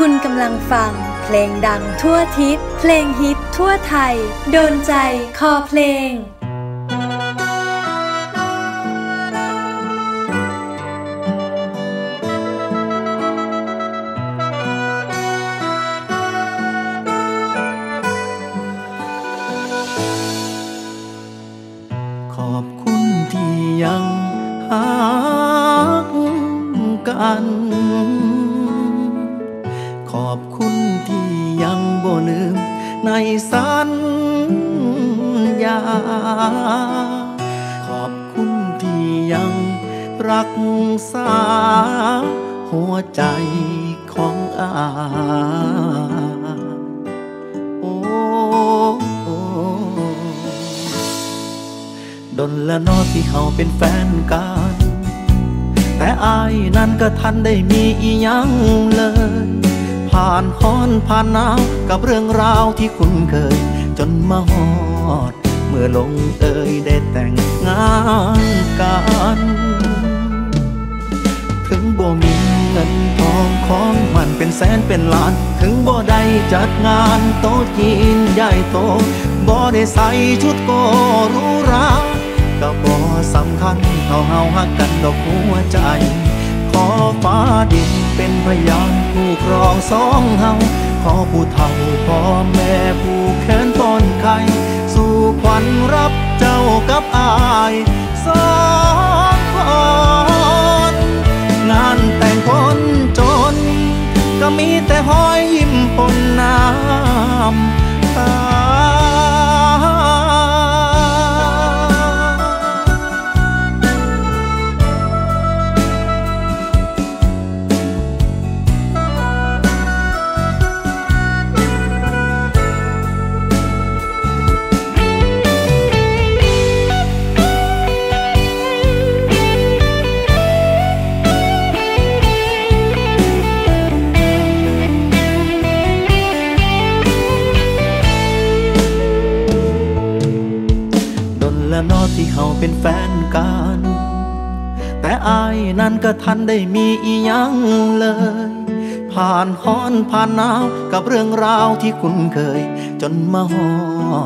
คุณกำลังฟัง เพลงดังทั่วทิศ เพลงฮิตทั่วไทย โดนใจ คอเพลง กับเรื่องราวที่คุ้นเคย จนมาฮอด เมื่อลงเอยได้แต่งงานกัน ถึงบ่มีเงินทองของมันเป็นแสนเป็นล้าน ถึงบ่ได้จัดงานโต๊ะจีนใหญ่โตบ่ได้ใส่ชุดโกรูหราก็บ่สำคัญเท่าเฮาฮักกันดอกหัวใจ ขอฟ้าดินเป็นพยานผู้ครองสองเฮา ขอผู้เฒ่าพ่อแม่ผู้แขนป้อนไข่สู่ขวัญรับเจ้ากับอายสองคนงานแต่งคนจน ก็มีแต่หอยยิ้มปนน้ำ เป็นแฟนกัน แต่อายนั้นก็ทันได้มีอีหยังเลย ผ่านฮ้อนผ่านหนาวกับเรื่องราวที่คุ้นเคย จนมาฮอ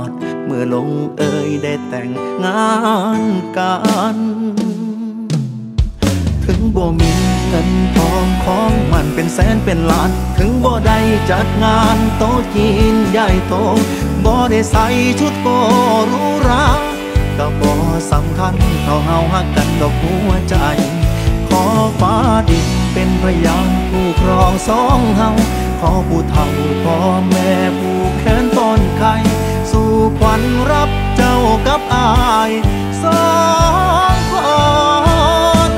ด เมื่อลงเอ่ยได้แต่งงานกัน ถึงบ่มีเงินทองของมันเป็นแสนเป็นล้าน ถึงบ่ได้จัดงานโต๊ะจีนใหญ่โตบ่ได้ใส่ชุดโกรูหรา ก็บ่สำคัญเท่าเฮาฮักกันดอกหัวใจ ขอฟ้าดินเป็นพยานผู้ครองสองเฮาขอผู้เฒ่าพ่อแม่ผู้แขนป้อนไข่สู่ขวัญรับเจ้ากับอายสองคน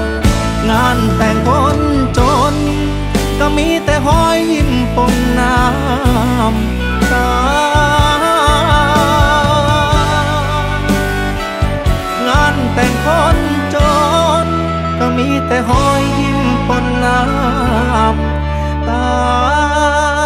งานแต่งคนจน ก็มีแต่หอยยิ้มปนน้ำตา มีแต่หอยยิ้มปนน้ำตา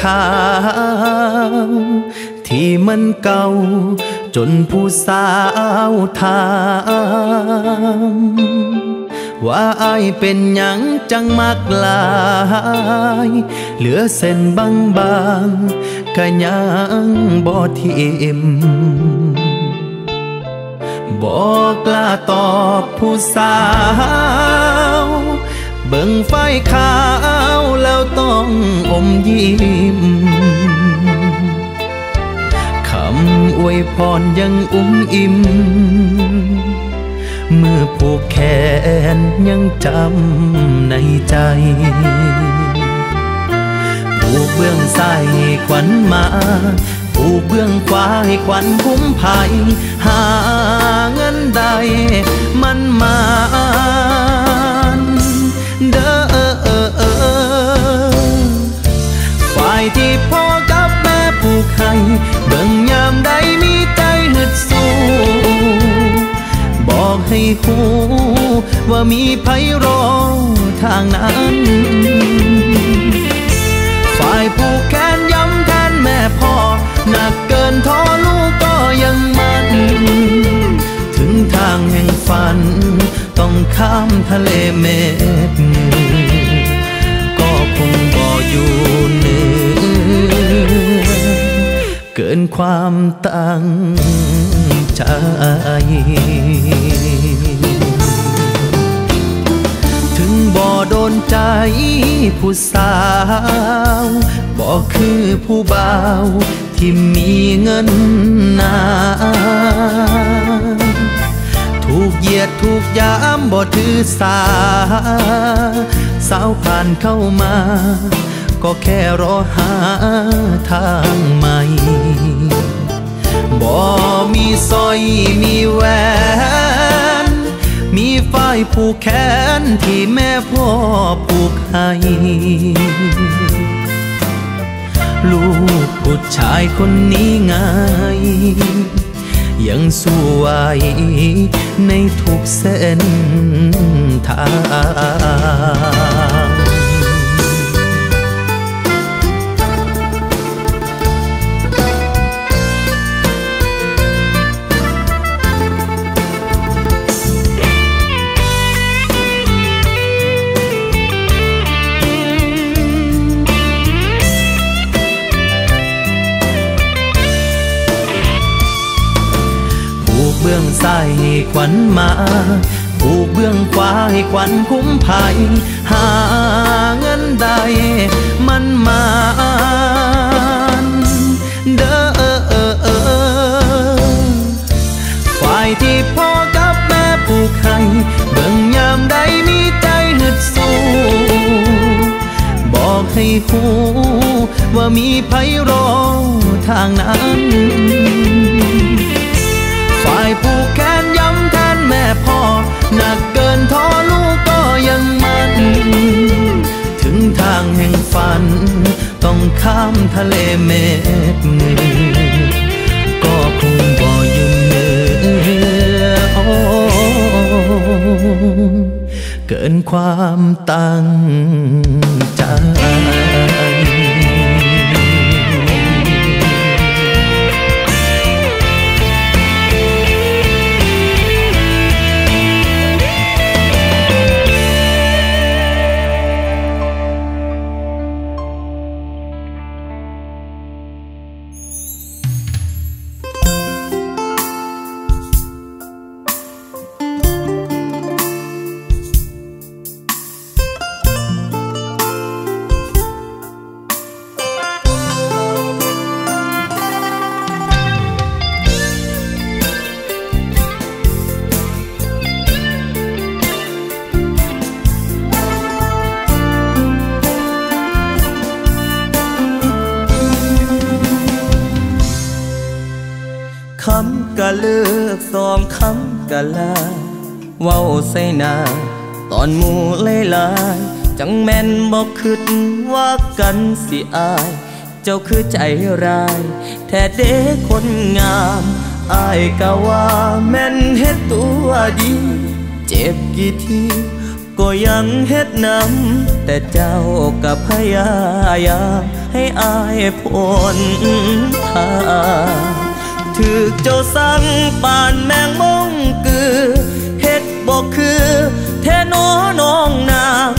ขาว ที่มันเก่า จนผู้สาวถามว่าอายเป็นหยังจังมักลาย เหลือเส้นบางบางๆก็ยังบ่ทิมบอกกล้าตอบผู้สาว เบิ่งไฟขาวแล้วต้องอมยิ้มคำอวยพรยังอุ้มอิ่ม เมื่อผูกแขนยังจำในใจผูกเบื้องใสขวัญมาผูกเบื้องขวาให้ขวัญคุ้มภัย หาเงินใดมันมา ที่พ่อกับแม่ผูกให้เบิ่งยามใดมีใจฮึดสู้บอกให้คูว่ามีไพรอทางนั้นฝ่ายผูกแขนย้ำแทนแม่พ่อหนักเกินท้อลูกก็ยังมันถึงทางแห่งฝันต้องข้ามทะเลเมฆ เกินความตั้งใจถึงบ่โดนใจผู้สาว บ่คือผู้บ่าว ที่มีเงินนาถูกเหยียดถูกยามบ่ถือสา สาวผ่านเข้ามา ก็แค่รอหาทางใหม่ บ่มีสร้อยมีแหวน มีฝ้ายผูกแขนที่แม่พ่อผูกให้ ลูกผู้ชายคนนี้ไง ยังสู้ไหวในทุกเส้นทาง เบื้องซ้ายให้ขวัญมาผูกเบื้องขวาให้ขวัญคุ้มภัย หาเงินใดมันมาเด้อฝ่ายที่พ่อกับแม่ผูกให้เบิ่งยามใดมีใจฮึดสู้บอกให้คู่ว่ามีไพรอทางนั้น ฝ่ายผูกแขนย้ำแทนแม่พ่อ หนักเกินท้อลูกก็ยังมัน ถึงทางแห่งฝัน ต้องข้ามทะเลเมฆก็คงบ่อยู่เหนือโอ้เกินความตั้งใจ อนหมู่เลลาย จังแม่นบอกคิดว่ากันสิอาย เจ้าคือใจร้าย แท้เด็กคนงามอายกะว่าแม่นเฮ็ดตัวดี เจ็บกี่ทีก็ยังเฮ็ดนำแต่เจ้ากับพยายามให้อายพ้นทางถือเจ้าสั่งป่านแมงมงกือเฮ็ดบอกคือ แท่นอน้องนาง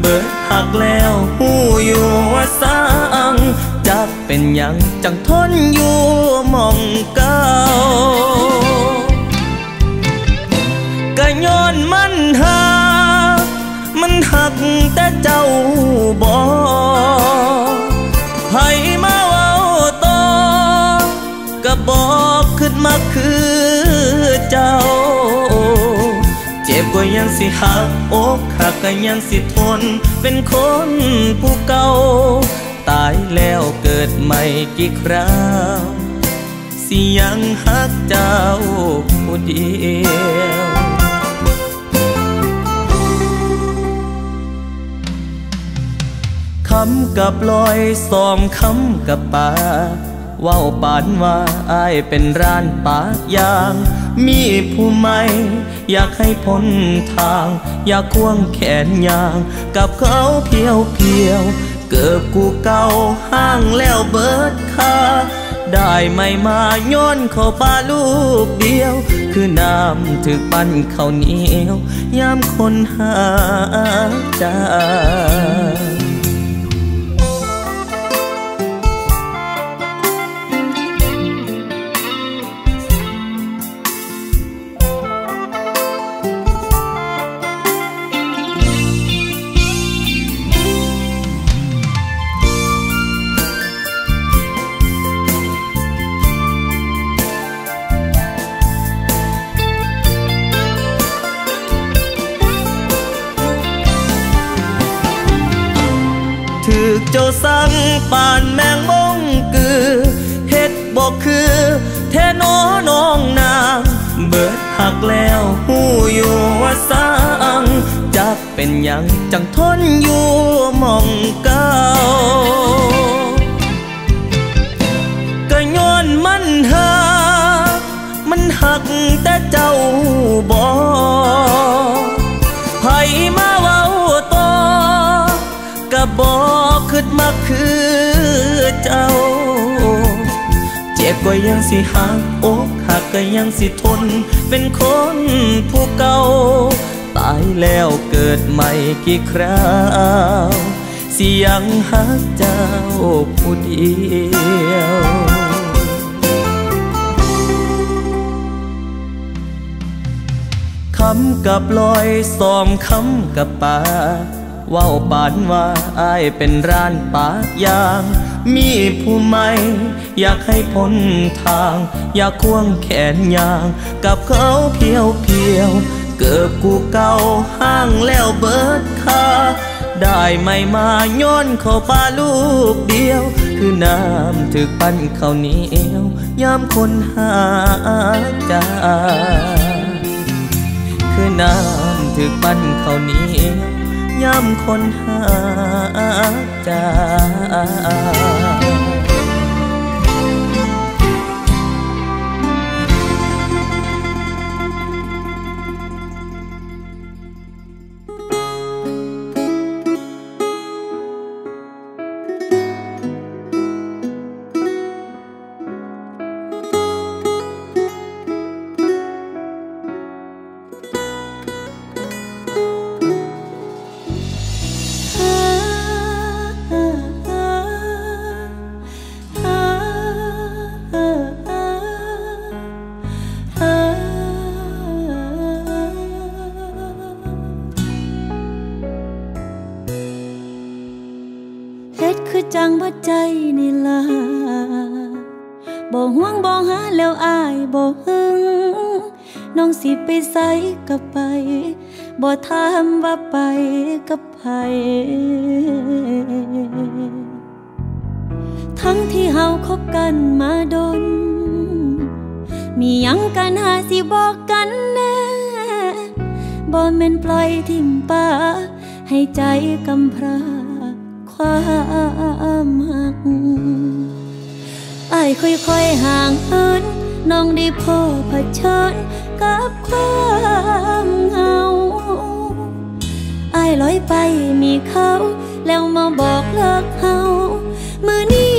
เบิดหักแล้วหูอยู่ว่าสร้างจักเป็นยังจังทนอยู่มองเก่าก็ย้อนมันหักมันหักแต่เจ้าบอกให้มาเว้าต่อก็บอกขึ้นมาคือเจ้า ก็ยังสิหักอกหักก็ยังสิทน เป็นคนผู้เก่า ตายแล้วเกิดใหม่กี่คราวสิยังฮักเจ้าผู้เดียวคำกับลอยสองคำกับปาว่าปานว่าอายเป็นร้านปากยาง มีผู้ใหม่ อยากให้พ้นทาง อยากควงแขนยาง กับเขาเพียวเพียวเกิดกูเก่าห้างแล้วเบิดคาได้ไม่มาย้อนเข้าป่าลูกเดียว คือน้ำถึกปั้นเข้าเหนียวยามคนหาจาเจ้าสังป่านแมงมงกือเฮ็ดบอกคือแทนอน้องนางเบิดหักแล้วหูอยู่ว่าสร้างจักเป็นยังจังทนอยู่มองเก้าก็ย้อนมันหักมันหักแต่เจ้า ก็ยังสิหักอกหักก็ยังสิทน เป็นคนผู้เก่า ตายแล้วเกิดใหม่กี่คราวสิยังหักเจ้าผู้เดียวคำกับลอยสองคำกับปา ว่าปานว่าอายเป็นร้านปากยาง มีผู้ใหม่อยากให้พ้นทาง อยากควงแขนยาง กับเขาเพียวเพียวเกิดกูเก่าห้างแล้วเบิดคาได้ไม่มาย้อนเข้าป่าลูกเดียว คือน้ำถึกปั้นเขาวเหนียวยามคนหาจาคือน้ำถึกปั้นเขาวเหนียว ย่ำคนหาจาจั ว่าไปกับไผทั้งที่เฮาคบกันมาดน มียังกันหาสิบอกกันแน่บ่แม่นปล่อยทิ่มป่าให้ใจกำพร้าความหักไอ้ค่อยๆห่างเหินน้องได้พบเผชิญกับความเหงาายลอยไปมีเขา แล้วมาบอกเลิกเฮามือนี้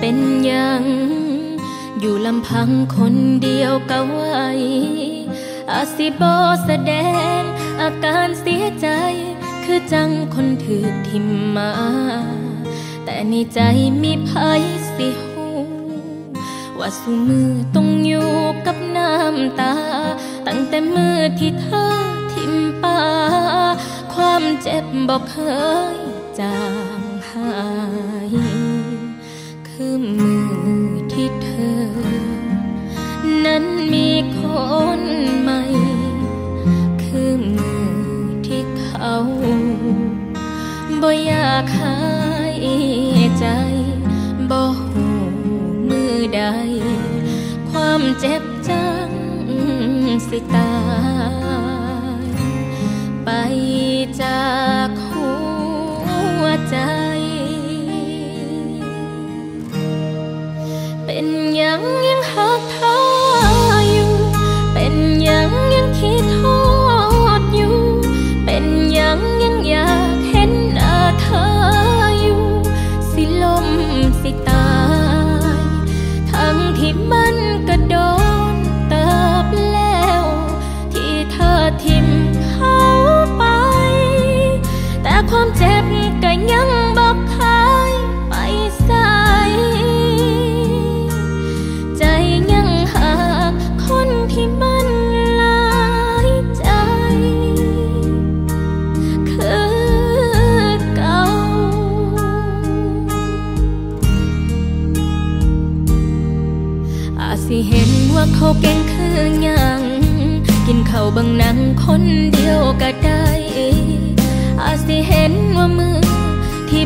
เป็นยัง อยู่ลำพังคนเดียวก็ไหวอาสิบอแสดง อาการเสียใจ คือจังคนถือทิมมา แต่ในใจมีภัยสิหูว่าสุมือต้องอยู่กับน้ำตา ตั้งแต่มือที่เธอทิมปาความเจ็บบอกเคยจาก 声音很。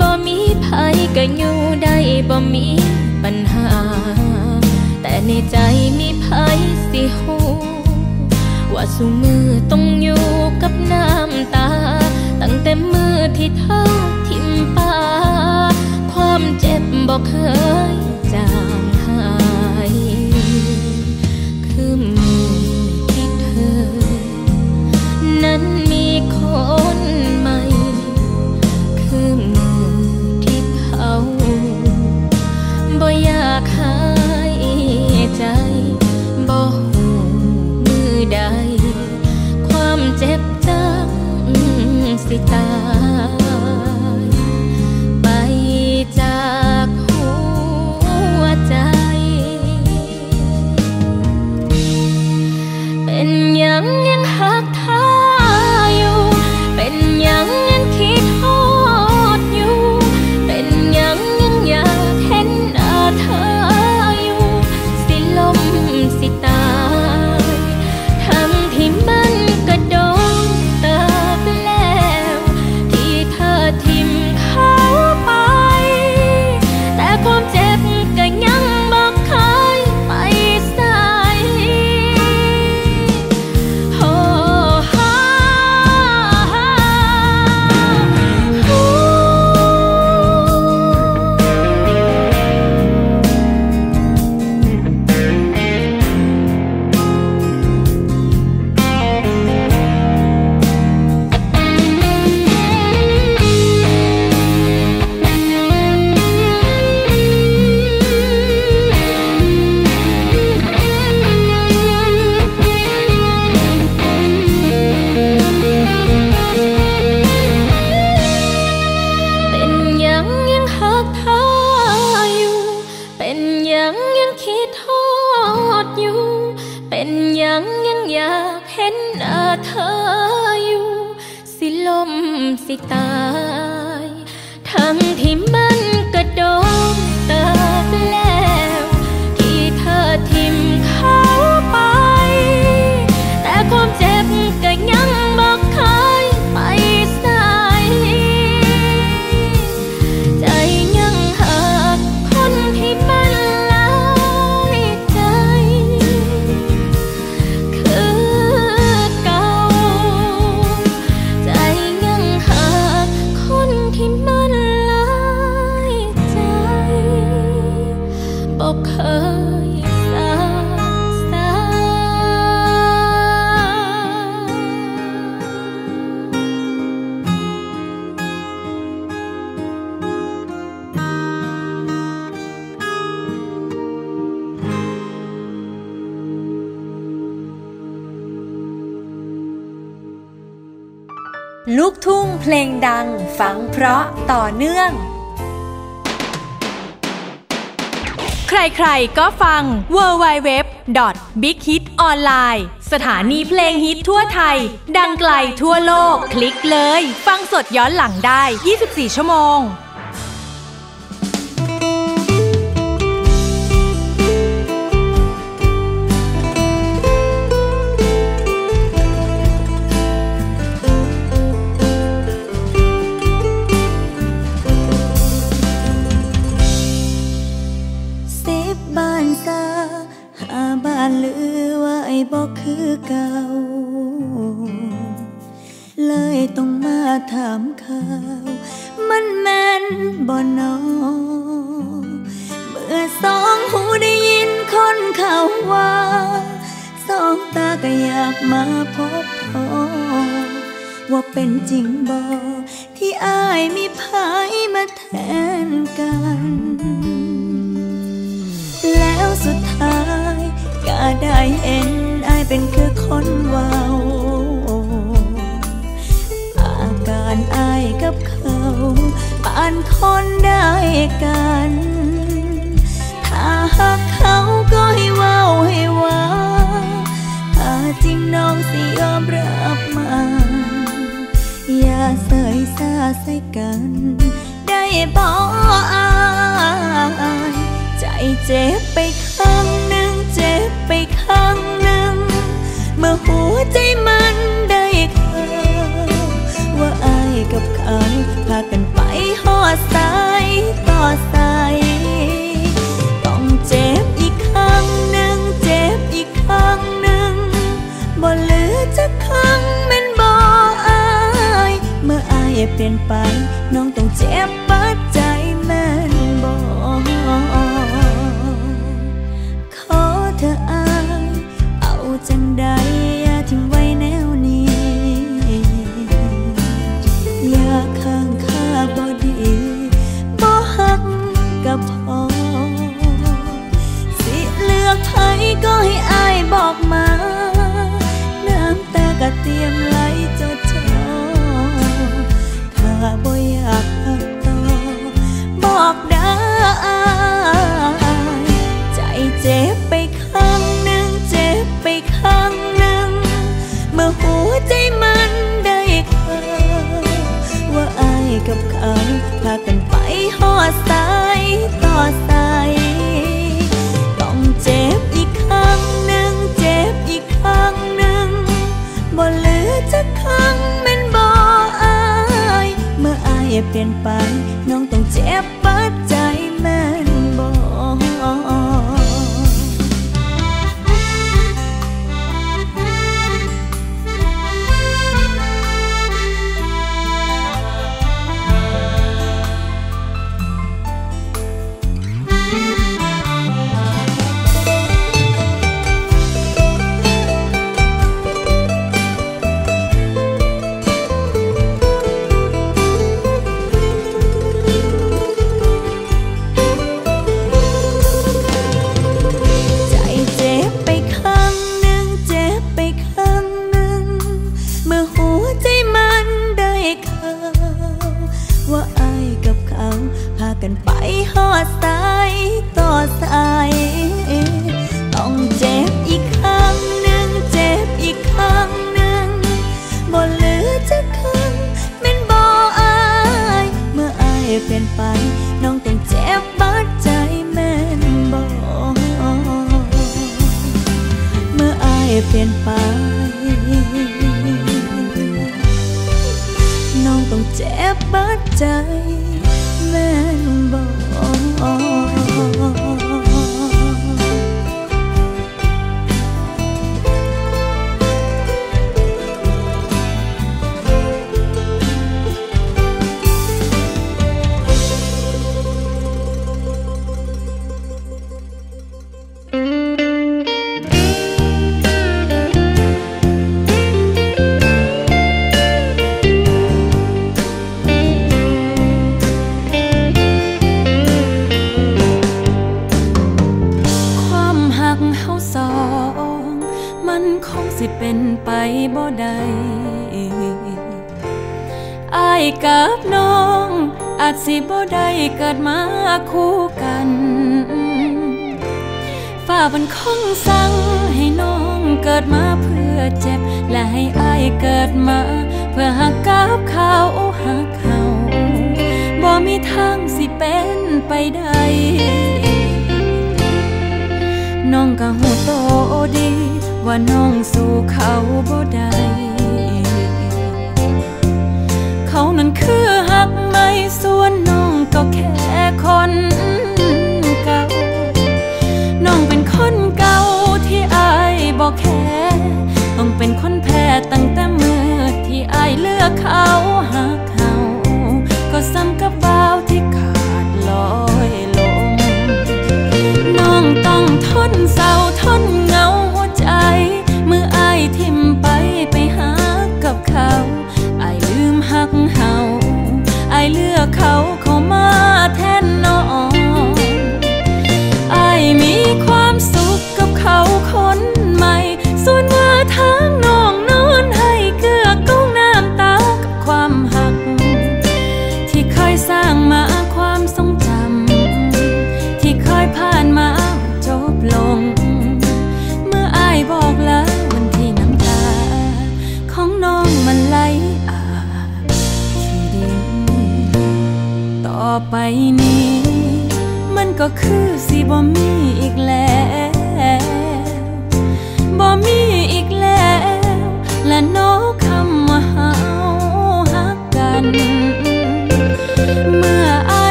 บ่มีภัยก็อยู่ได้บ่มีปัญหา แต่ในใจมีภัยสิหูว่าสู้มือต้องอยู่กับน้ำตา ตั้งแต่มือที่เธอทิ่มปาความเจ็บบอกเคย ลงดังฟังเพราะต่อเนื่อง ใครๆก็ฟัง w w w b i g h i t o n l i n e สถานีเพลงฮิตทั่วไทย ดังไกลทั่วโลก คลิกเลย ฟังสดย้อนหลังได้ 24 ชั่วโมง เป็นจริงบอที่อายมีภายมาแทนกัน แล้วสุดท้ายก็ได้เห็นอายเป็นคือคนเว้าอาการอายกับเขาปานคนได้กัน ถ้าหากเขาก็ให้ว้าให้ว่าถ้าจริงน้องสิยอมรับาใส่กัน ได้บ่อายใจเจ็บ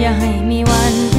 อย่าให้มีวัน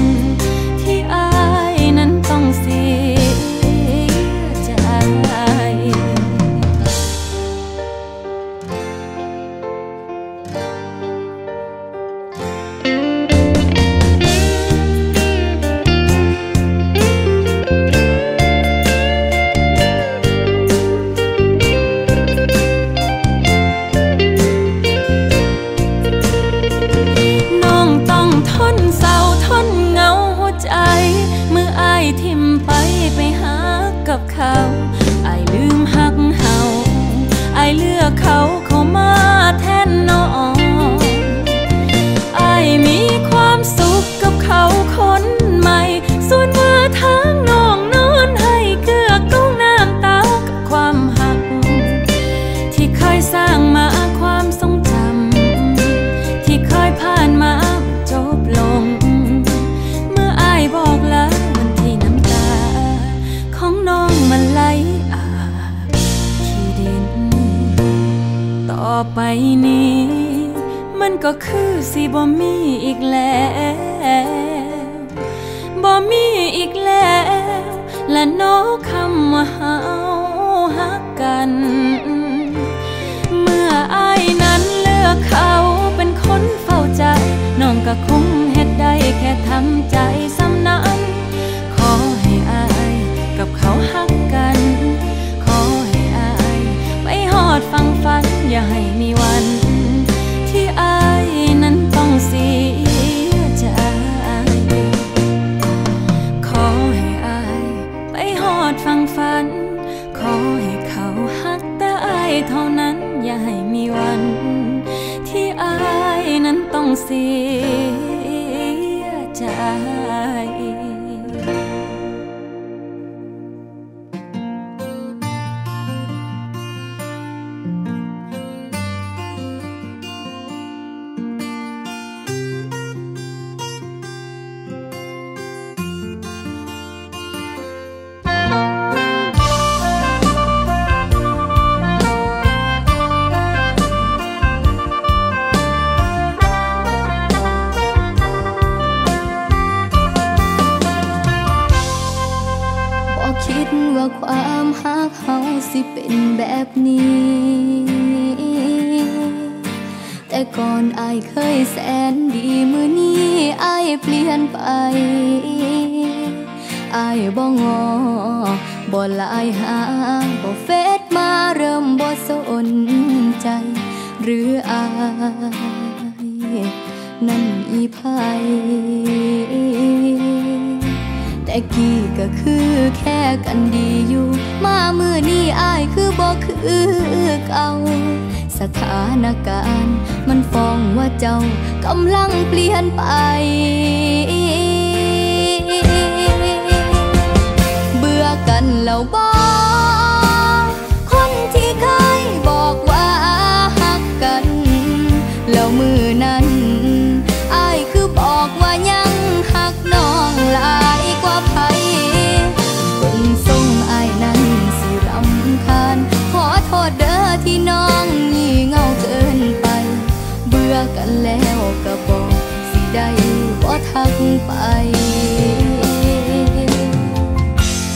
ไป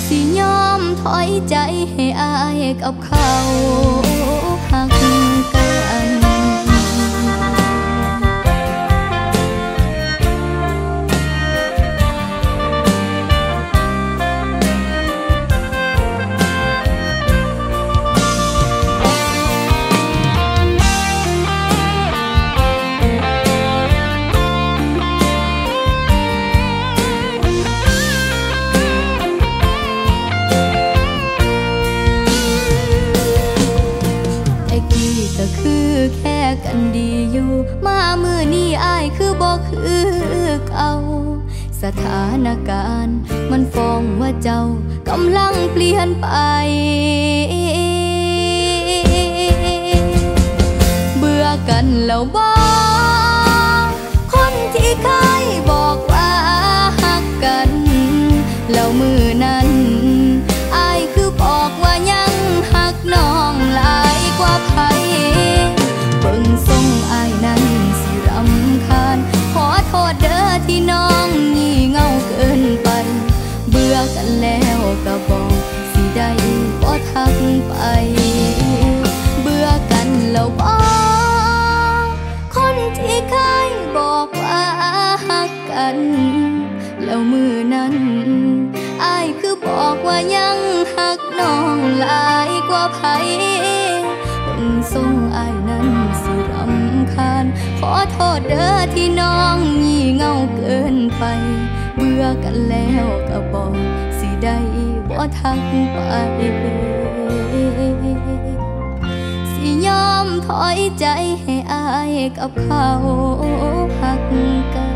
สิยอมถอยใจให้อายกับเขา ถานการณ์ มันฟ้องว่าเจ้ากำลังเปลี่ยนไป เบื่อกันแล้วบ่คนที่เคยบอกว่าหักกัน แล้วมือนั้นอายคือบอกว่ายังหักน้องหลายกว่าไผเบิ่งทรงอายนั้นสิรำคาญขอโทษเด้อที่น้อง แล้วก็บอกสิได้บ่ทักไป เบื่อกันแล้วบ่คนที่เคยบอกว่าหักกัน แล้วมือนั้นอายคือบอกว่ายังหักน้องหลายกว่าไผคนทรงอายนั้นสิรำคาญขอโทษเด้อที่น้องงี่เง่าเกินไป เบื่อกันแล้วก็บอก ได้บ่ทักไป สิยอมถอยใจให้อายกับเขาหักกัน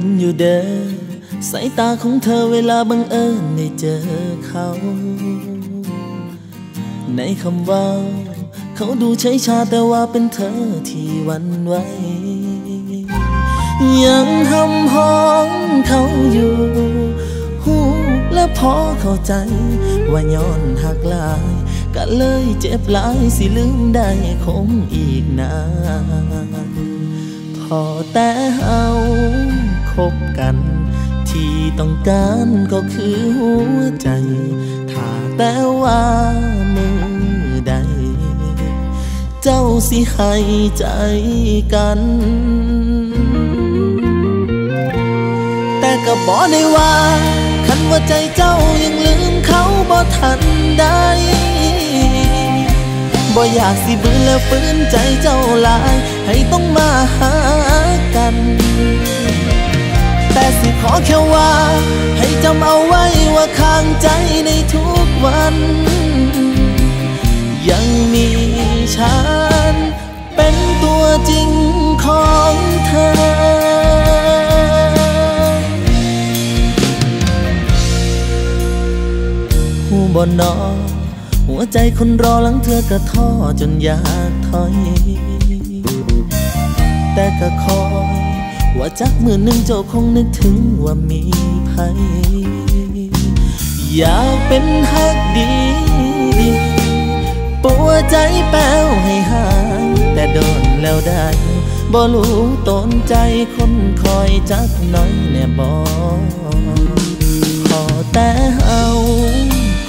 ห็นอยู่เด้อสายตาของเธอเวลาบังเอิญได้เจอเขา ในคำว่า เขาดูใช้ชาแต่ว่าเป็นเธอที่วันไหวยังหำห้องเขาอยู่หูและพอเข้าใจ ว่าย้อนหักลายก็เลยเจ็บหลายสิลืมได้คงอีกนานพอแต่เฮา บกัน ที่ต้องการก็คือหัวใจ ถ้าแต่ว่ามือใด เจ้าสิให้ใจกันแต่ก็บอกได้ว่า คันว่าใจเจ้ายังลืมเขาบ่ทันได้บ่อยากสิบืนและฝืนใจเจ้าลาย ให้ต้องมาหากัน แต่สิขอแค่ว่า ให้จำเอาไว้ว่าข้างใจในทุกวัน ยังมีฉัน เป็นตัวจริงของเธอหูบนนอหัวใจคนรอหลังเธอกระท้อจนอยากถอย แต่ก็คอย ว่าจักมือหนึ่งเจ้าคงนึกถึงว่ามีภัยอยากเป็นฮักดีดีปัวใจแป้วให้หายแต่โดนแล้วได้บ่รู้ตนใจคนคอยจักน้อยแน่บ่ขอแต่เอา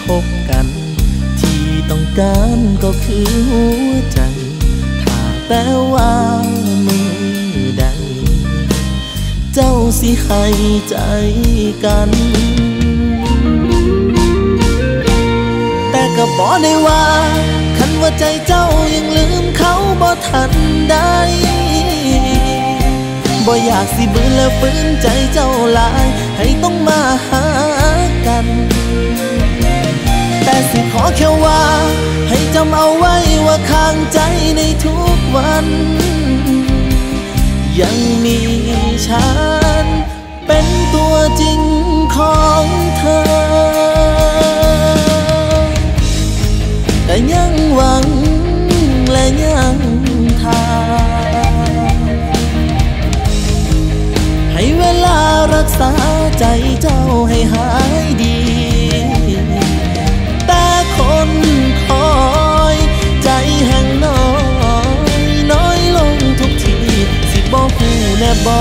คบกัน ที่ต้องการก็คือหัวใจถ้าแต่ว่า เจ้าสิให้ใจกัน แต่ก็บอกได้ว่าคันว่าใจเจ้ายังลืมเขาบ่ทันได้บ่อยากสิบืนและฝืนใจเจ้าลาย ให้ต้องมาหากัน แต่สิขอแค่ว่า ให้จำเอาไว้ว่าข้างใจในทุกวัน ยังมีฉัน เป็นตัวจริงของเธอ แต่ยังหวังและยังทา ให้เวลารักษาใจเจ้าให้หายดี แน่บ่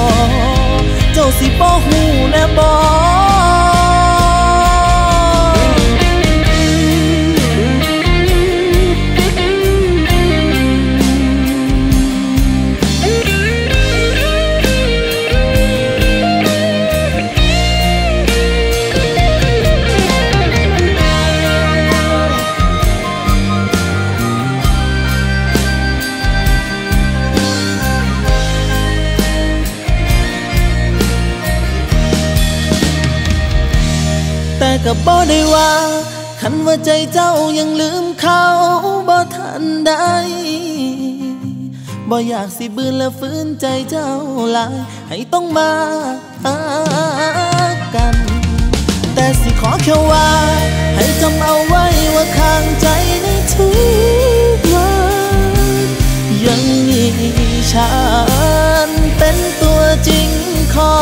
เจ้าสิบ่หูแน่บ่ ก็บ่ได้ว่าคันว่าใจเจ้ายังลืมเขาบ่ทันได้บ่อยากสิบืนและฝืนใจเจ้าลายให้ต้องมาหากัน แต่สิขอแค่ว่า ให้จำเอาไว้ว่าข้างใจในทุกวันยังมีฉันเป็นตัวจริงขอ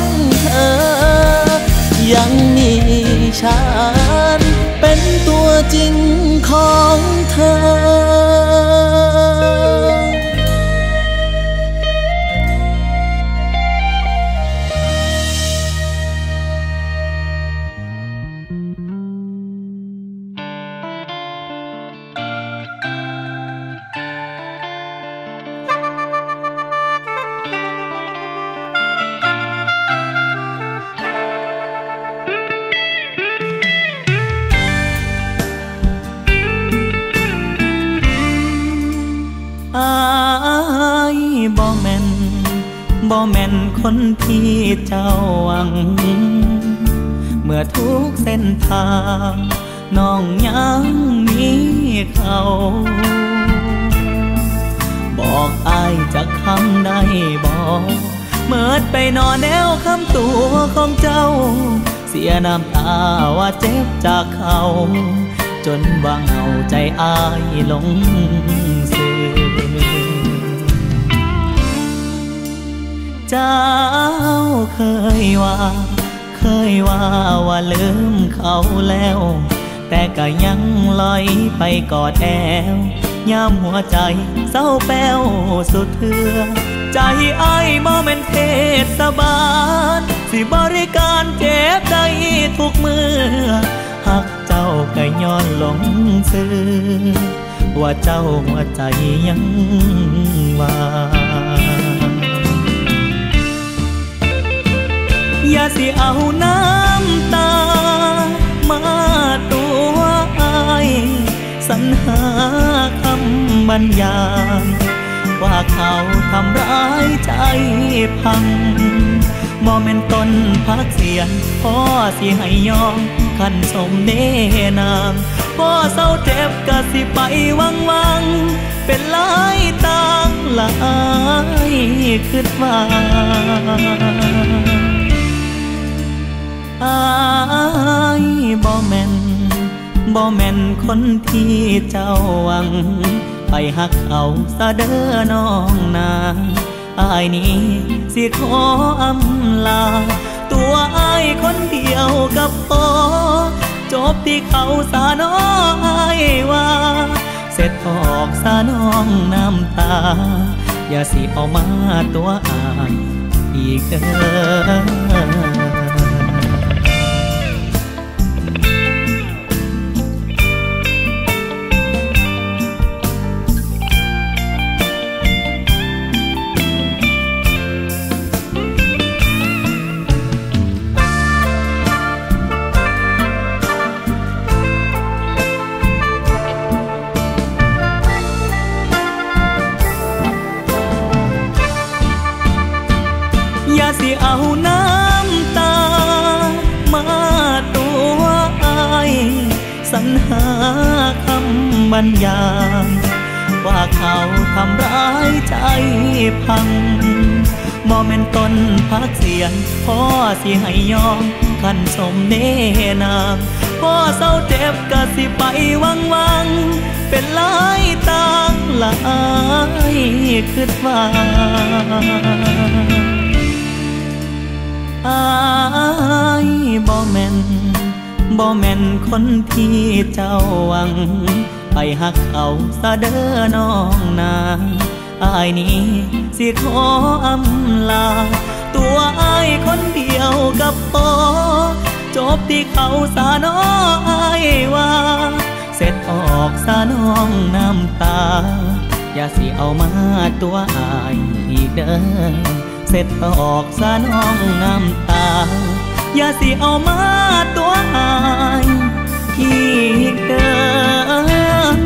งเธอยัง ฉันเป็นตัวจริงของเธอ เขา บอกอายจะคำได้บอกเมิดไปนอนแนวคำตัวของเจ้า เสียน้ำตาว่าเจ็บจากเขา จนว่าเหงาใจอายหลงสื่อเจ้าเคยว่า เคยว่าว่าลืมเขาแล้ว แต่ก็ยังลอยไปกอดแอวยามหัวใจเศร้าแป้วสุดเถือ ใจไอ้ายบ่แม่นเทศบาลสิบริการเจ็บได้ทุกมือหักเจ้าก็ย้อนหลงซื้อ ว่าเจ้าหัวใจยังว่างอย่าสิเอาน้ำตา สรรหาคำบรรยายว่าเขาทำร้ายใจพังบ่แม่นต้นพักเสียนพ่อสิให้ยอมขันสมเนนางพ่อเศร้าเจ็บก็สิไปวังวัง เป็นหลายต่างหลายคิดว่าอายบ่แม่น บ่แม่นคนที่เจ้าหวัง ไปหักเขาซะเด้อน้องนาอายนี้สิขออำลา ตัวอายคนเดียวกับพอจบที่เขาสาน้องอายว่า เสร็จออกสาน้องน้ำตา อย่าสิเอามาตัวอายอีกเด้อ บรรยายว่าเขาทำร้ายใจพังมอมเมนต้นพักเสียนพ่อสิให้ยอมขันสมเนนามพ่อเศร้าเจ็บก็สิไปวังวัง เป็นลายต่างลายคิดว่าอายบ่แม่นบ่แม่นคนที่เจ้าหวัง ไปหักเขาซะเด้อน้องนาอายนี้สิขออำลา ตัวอายคนเดียวกับพอจบที่เขาสาน้องอายว่า เสร็จออกสาน้องน้ำตา อย่าสิเอามาตัวอายอีกเด้อเสร็จออกสาน้องน้ำตา อย่าสิเอามาตัวอายอีกเด้อ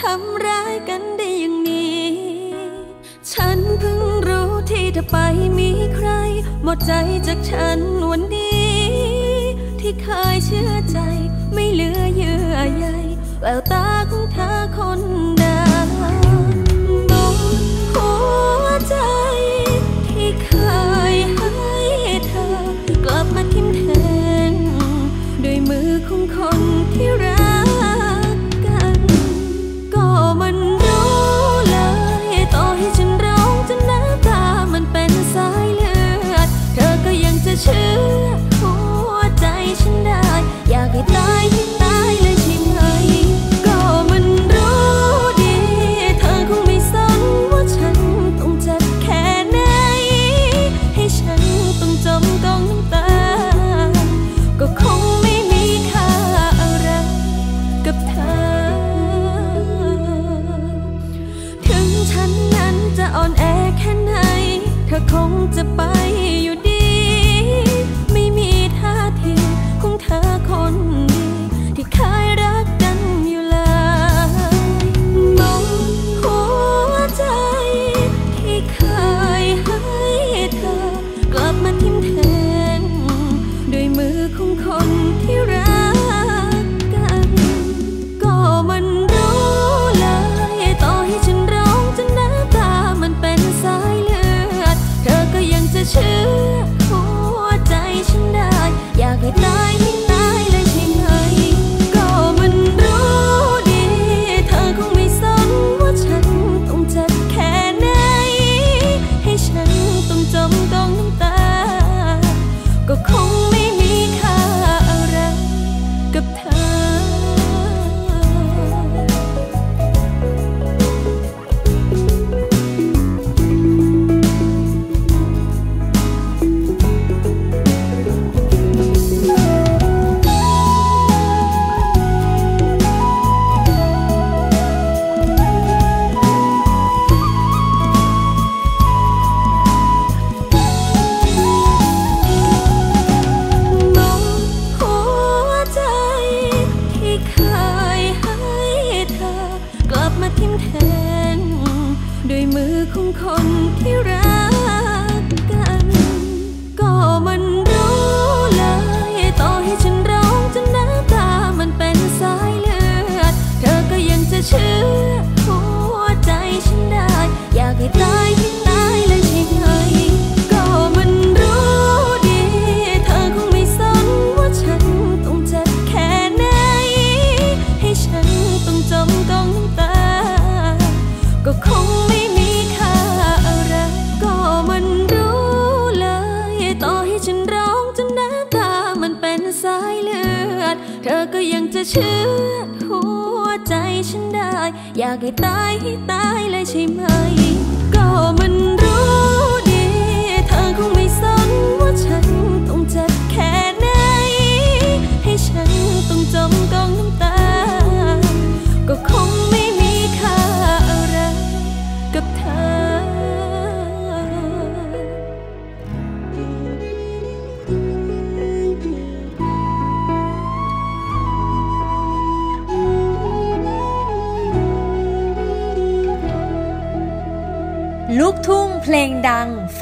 ทำร้ายกันได้อย่างนี้ ฉันเพิ่งรู้ที่เธอไปมีใคร หมดใจจากฉันวันนี้ ที่เคยเชื่อใจไม่เหลือเยื่อใยแววตาของเธอคน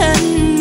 chân.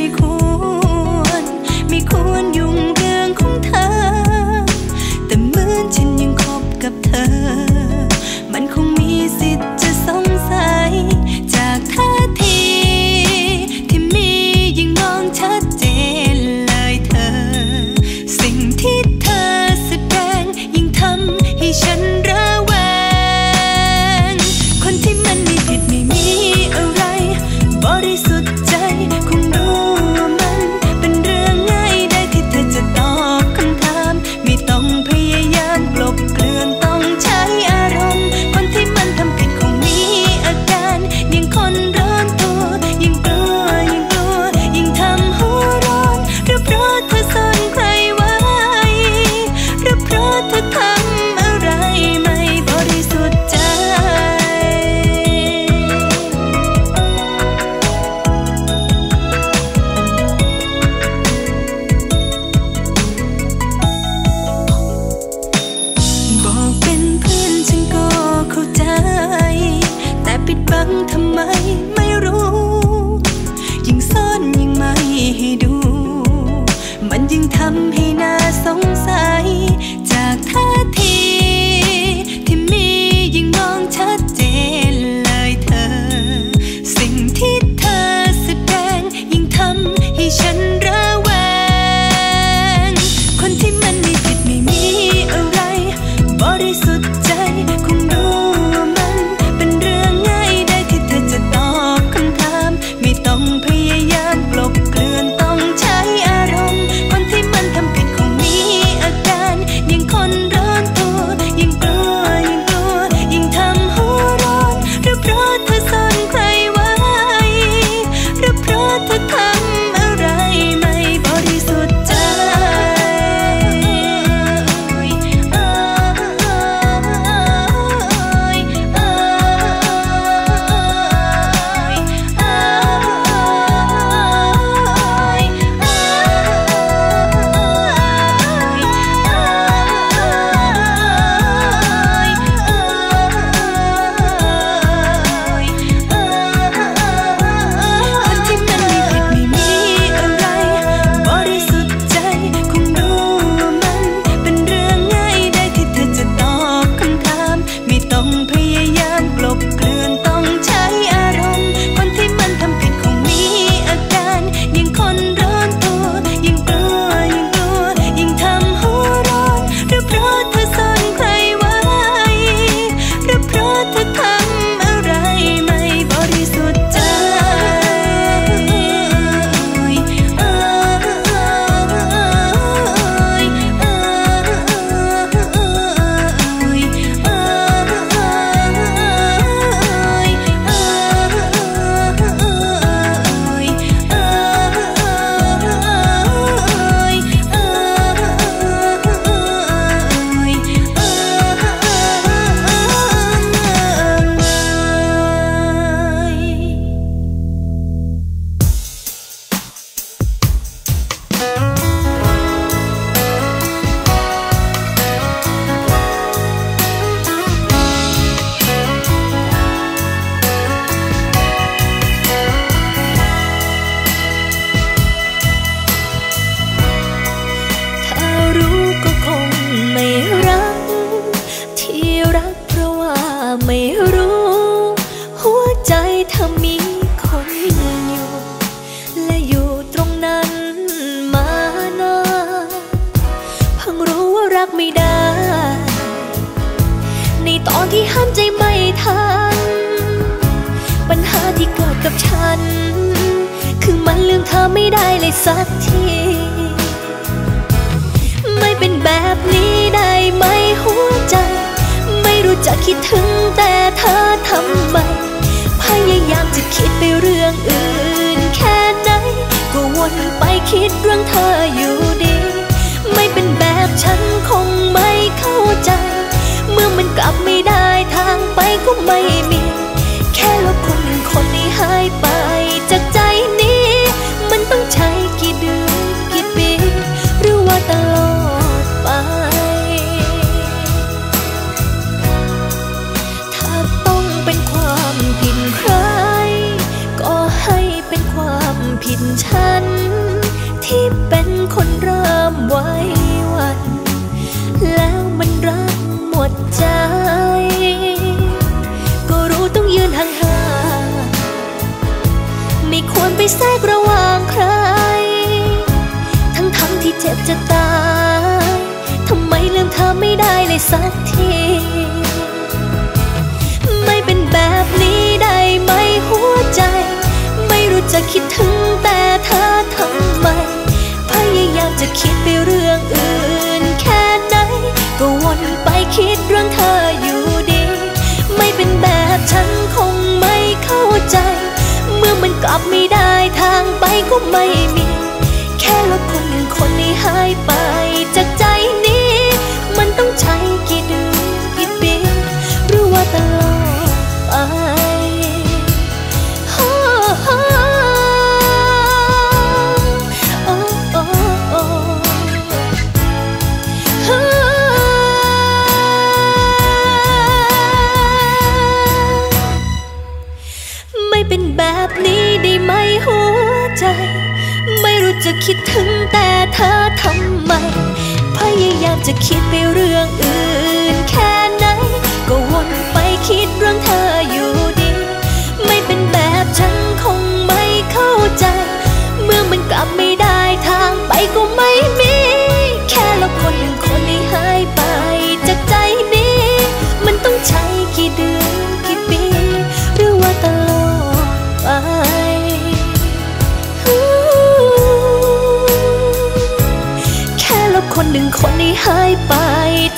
ยไป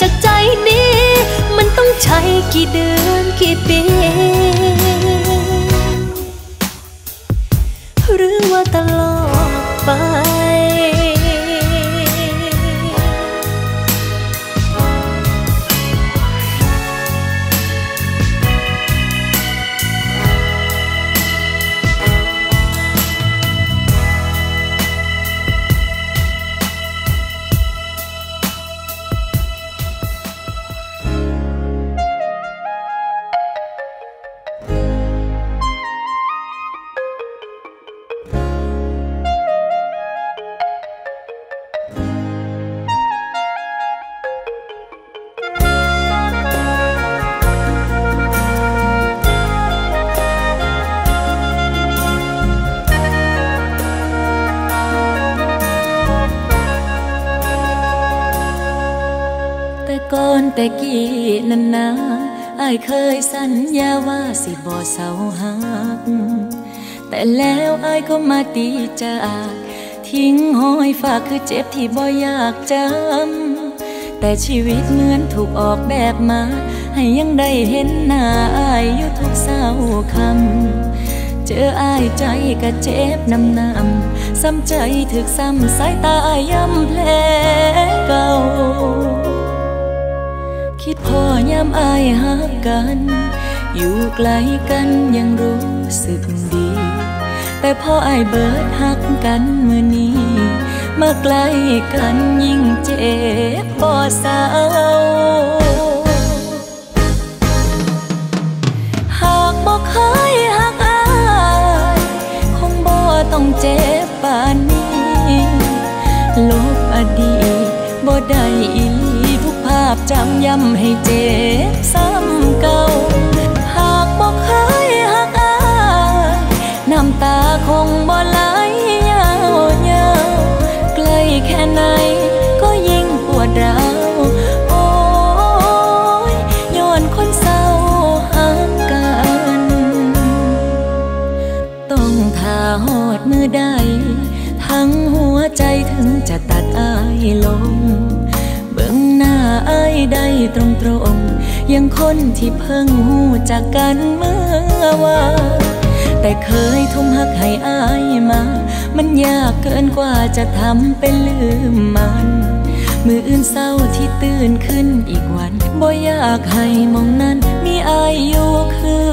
จากใจนี้ มันต้องใช้กี่เดือนกี่ปี หรือว่าตลอด ตีจาก ทิ้งห้อยฝากคือเจ็บที่บ่อยากจำ แต่ชีวิตเหมือนถูกออกแบบมา ให้ยังได้เห็นหน้าอายอยู่ทุกเศร้าคำ เจออายใจก็เจ็บนำนำ ซ้ำใจถึกซ้ำสายตายย่ำแผลเก่า คิดพอย่ำอายหากัน อยู่ไกลกันยังรู้สึก แต่พ่อไอเบิดหักกันเมื่อนี้มาใกล้กันยิ่งเจ็บบ่เศร้าหากบอกให้หักอายคงบ่ต้องเจ็บป่านนี้ลบอดีตบ่ได้อีทุกภาพจำย้ำให้เจ็บซ้ำ งบ่ไหลยาวยาวใกล้แค่ไหนก็ยิ่งปวดร้าวโอ้ยย้อนคนเศร้าห่างกัน ต้องทาหอดมือใด ทั้งหัวใจถึงจะตัดอายลง เบิ่งหน้าอายได้ตรงตรงยังคนที่เพิ่งหูจากกันเมื่อวาน เคยทุ่มหักให้อายมา มันยากเกินกว่าจะทำเป็นลืมมัน มืออื่นเศร้าที่ตื่นขึ้นอีกวัน บ่อยากให้มองนั้นมีอายอยู่คือ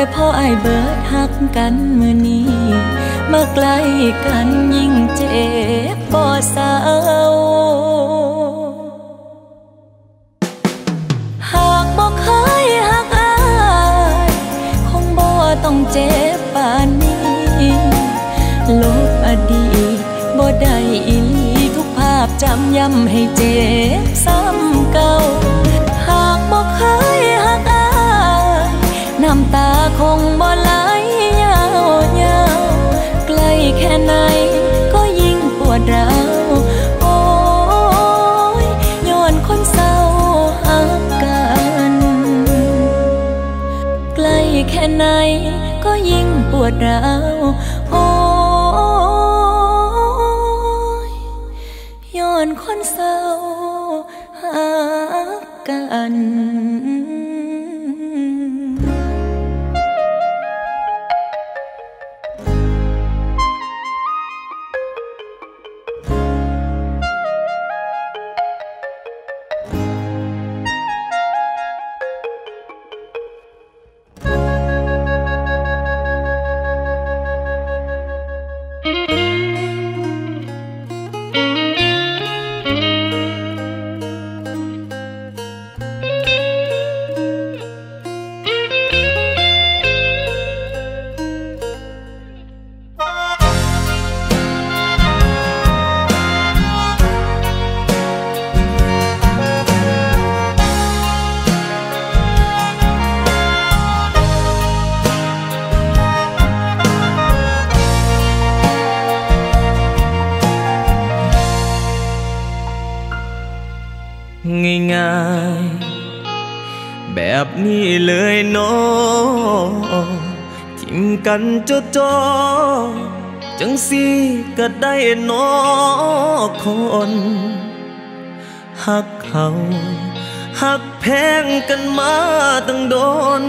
แต่พ่อไอเบิดหักกันเมื่อนี้มาไกลกันยิ่งเจ็บบ่เศร้าหากบ่เคยหักอายคงบ่ต้องเจ็บป่านนี้ลบอดีตบ่ได้อีลีทุกภาพจำย้ำให้เจ็บซ้ำเก่า ยิ่ กันจดจอจังสีก็ได้นอคนหักเขาหักแพงกันมาตั้งโดน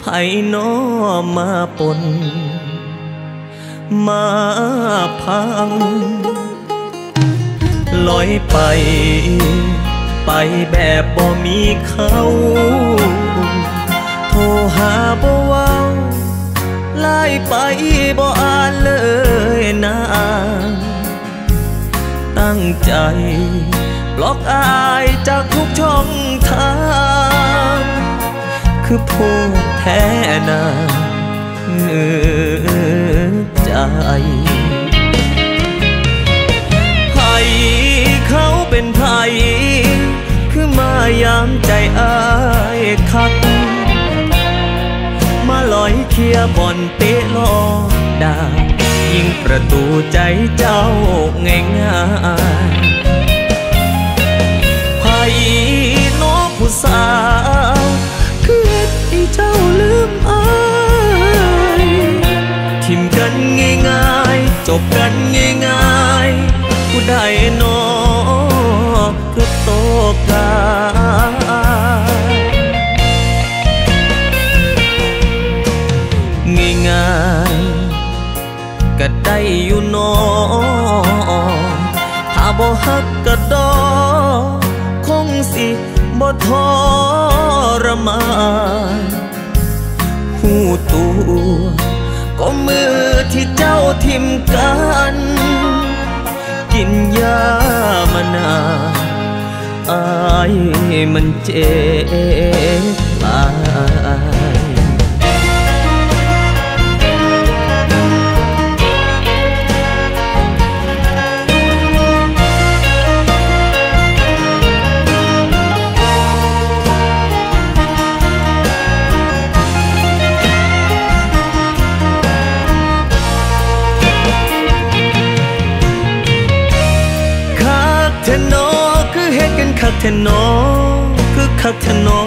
ไผนอมาปน มาพังลอยไป ไปแบบบ่มีเขา โทรหาบ่ว่า ไล่ไปบ่อ่านเลยนางตั้งใจบล็อกอายจากทุกช่องทาง คือพูดแท้นาเงือใจไผเขาเป็นไผคือมายามใจอายคัก ยเคียบอนเตะลอดายิงประตูใจเจ้าง่ายง่ายไผ่น้องผู้สาวคือให้เจ้าลืมอายทิมกันง่ายง่ายจบกันง่ายง่ายผู้ใดน้องคือโตกา ก็ได้อยู่นอถ้าบ่ฮักก็ดอคงสิบ่ทรมานหูตัว ก็มือที่เจ้าทิมกัน กินยามานานออายมันเจ็บ คักเทนอคือคักเทนอ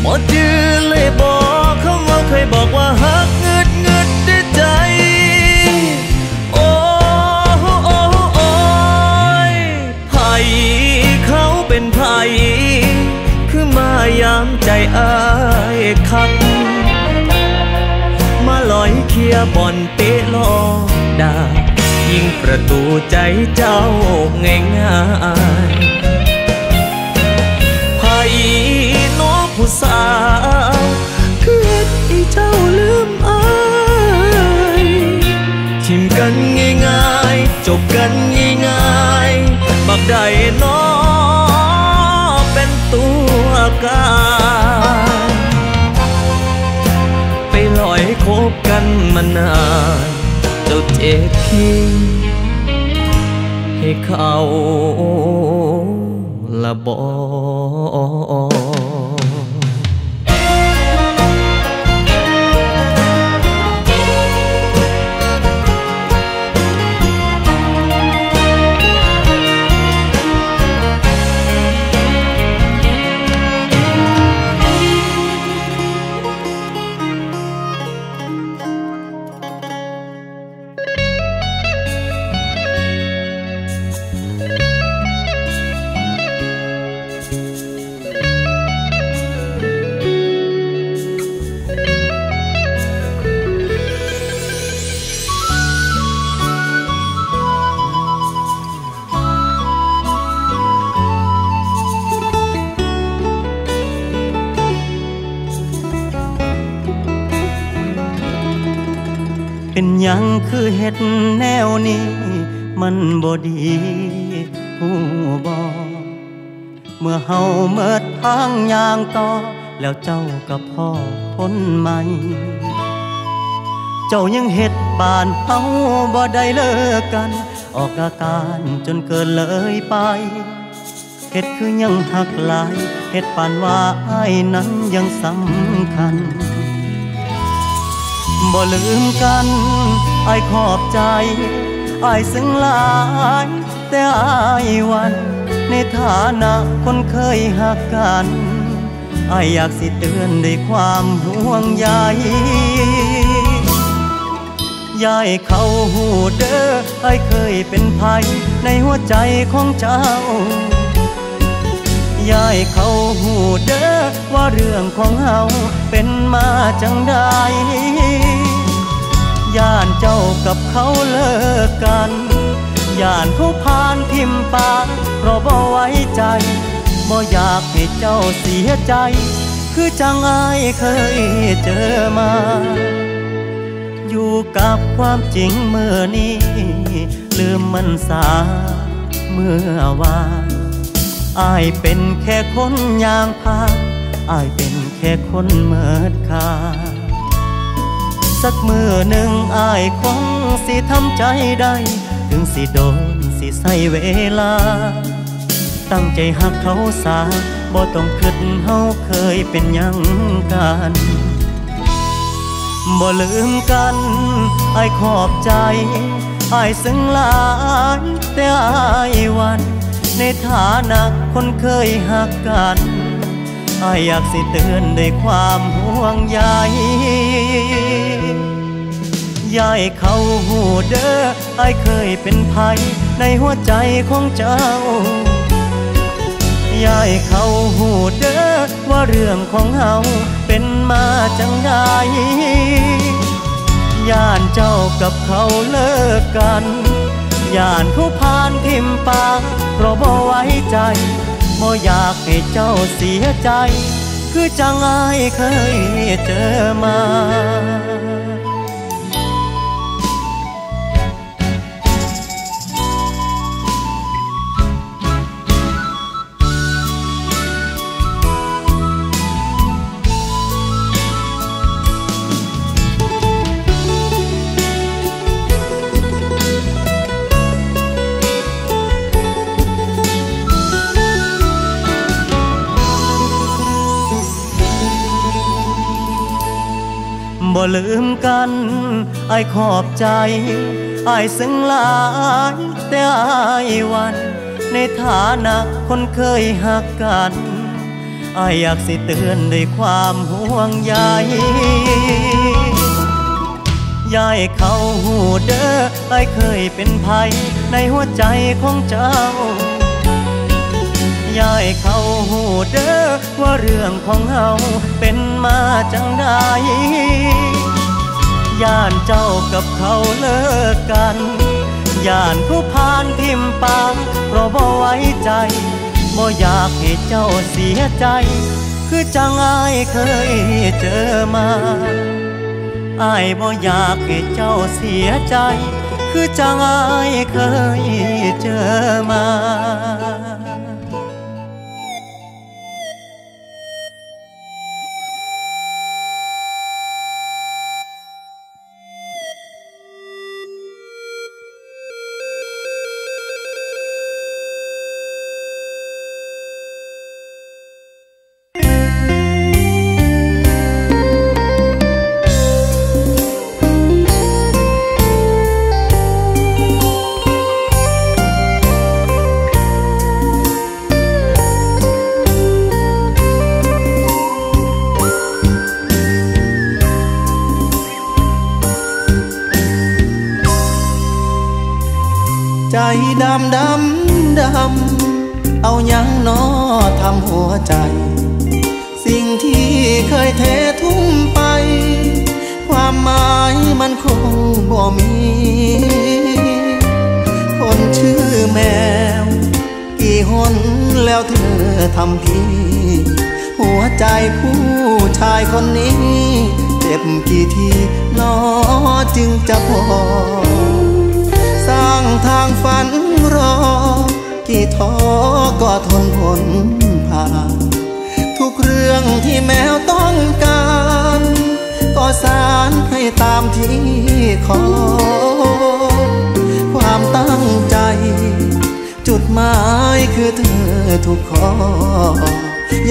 หมดจือเลยบอกเขาว่าเคยบอกว่าฮักเงึดเงึดด้วยใจ โอ้โอ้โอ้ยไผ่เขาเป็นไผ่คือมายามใจอายคัก มาลอยเคียบอนเป ยิงประตูใจเจ้าง่ายง่ายไผ่น้องผู้สาวคือให้เจ้าลืมอายชิมกันง่ายง่ายจบกันง่ายง่ายบักใดน้อเป็นตัวกาไปลอยคบกันมานาน เจ้าเจ็บพี่ให้เขาละบอก ฮ็ดแนวนี้ มันบ่ดีผู้บอเมื่อเฮาเมิดทางยางต่อ แล้วเจ้ากับพ่อพ้นใหม่ เจ้ายังเฮ็ดบานเฮาบ่ได้เลิกกัน ออกอาการจนเกินเลยไปเฮ็ดคือยังหักหลายเฮ็ดปานว่าอ้ายนั้นยังสำคัญบ่ลืมกัน ไอขอบใจไอซึ้งหลาย แต่ไอวัน ในฐานะคนเคยหักกันไออยากสิเตือนด้วยความห่วงใยยายเขาหูเด้อไอเคยเป็นภัยในหัวใจของเจ้ายายเขาหูเด้อว่าเรื่องของเฮาเป็นมาจังใด ย่านเจ้ากับเขาเลิกกันย่านเขาพานทิมปากเพราะบ่ไว้ใจบ่อยากให้เจ้าเสียใจ คือจังอายเคยเจอมา อยู่กับความจริงเมื่อนี้ ลืมมันสาเมื่อวานอายเป็นแค่คนยางพาอายเป็นแค่คนเมิดคา สักมือหนึ่งอายคงสิทำใจได้ ถึงสิโดนสิใส่เวลา ตั้งใจหักเขาสาบ่ต้องคิดเฮาเคยเป็นยังกันบ่ลืมกันอายขอบใจอายซึ้งหลายแต่อายวัน ในฐานะคนเคยหักกัน อายอยากสิเตือนด้วยความห่วงใยยายเขาหูเด้อไอเคยเป็นภัยในหัวใจของเจ้ายายเขาหูเด้อว่าเรื่องของเฮาเป็นมาจังไดย่านเจ้ากับเขาเลิกกันย่านเขาพานทิมปากเพราะบ่ไว้ใจ บ่อยากให้เจ้าเสียใจ คือจังอายเคยเจอมา ลืมกันไอขอบใจไอซึ้งหลายแต่ไอวัน ในฐานะคนเคยหักกันไออยากสิเตือนด้วยความห่วงใยยายเขาหูเด้อไอเคยเป็นภัยในหัวใจของเจ้า ยายเขาหูเด้อว่าเรื่องของเฮาเป็นมาจังใดย่านเจ้ากับเขาเลิกกันย่านผู้พานทิมปางเพราะบ่ไว้ใจบ่อยากให้เจ้าเสียใจ คือจังอายเคยเจอมาอายบ่อยากให้เจ้าเสียใจ คือจังอายเคยเจอมา ดำดำดำ เอายังนอทำหัวใจ สิ่งที่เคยเททุ่มไป ความหมายมันคงบ่มี คนชื่อแมว กี่หนแล้วเธอทำพี่ หัวใจผู้ชายคนนี้ เจ็บกี่ทีนอจึงจะพอสร้างทางฝัน รอ กี่ท้อก็ทนผลผ่านทุกเรื่องที่แมวต้องการ ก็สารให้ตามที่ขอ ความตั้งใจ จุดหมายคือเธอทุกข้อ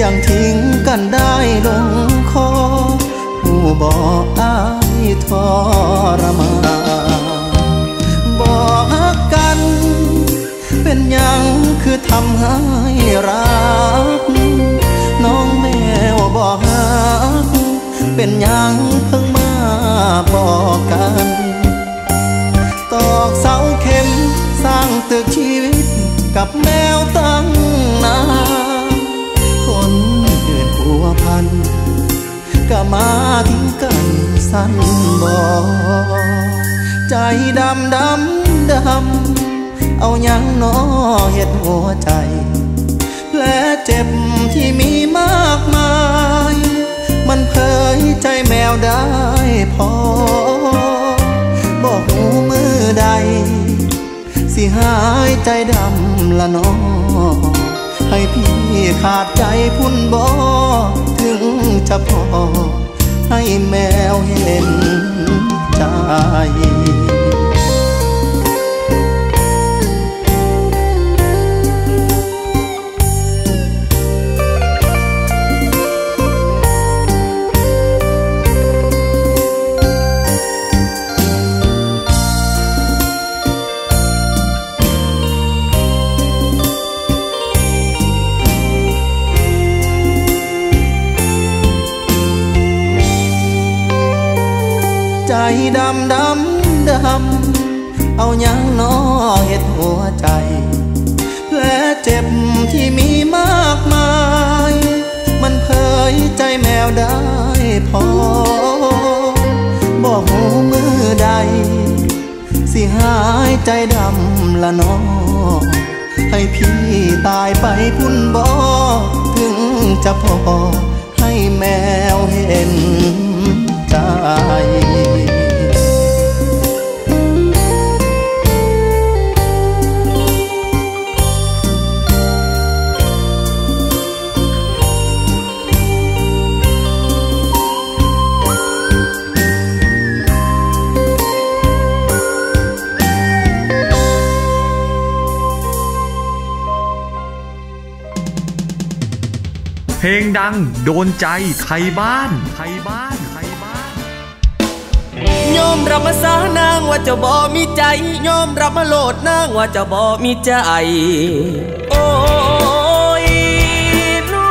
ยังทิ้งกันได้ลงคอผู้บอกอ้ายทรมานบอก เป็นยังคือทำให้รัก น้องแมวบอกฮัก เป็นยังเพิ่งมาบอกกัน ตอกเสาเข็มสร้างตึกชีวิตกับแมวตั้งนานคนอื่นผัวพันก็มาทิ้งกันสั้นบอกใจดำดำดำ เอายังนอเห็ดหัวใจแผลเจ็บที่มีมากมาย มันเผยใจแมวได้พอ บอกหูมือใด สิหายใจดำละนอให้พี่ขาดใจพุ่นบอถึงจะพอ ให้แมวเห็นใจ ดำดำดำ เอายังนอเห็ดหัวใจแผลเจ็บที่มีมากมาย มันเผยใจแมวได้พอ บอกหูมือใด สิหายใจดำละนอ ให้พี่ตายไปพุ่นบอถึงจะพอให้แมวเห็นใจ ลงดังโดนใจไทยบ้านไทยบ้านไทยบ้านยอมรับมาสานางว่าจะบ่มีใจยอมรับมาโลดนางว่าจะบ่มีใจ โอ้ยน้อ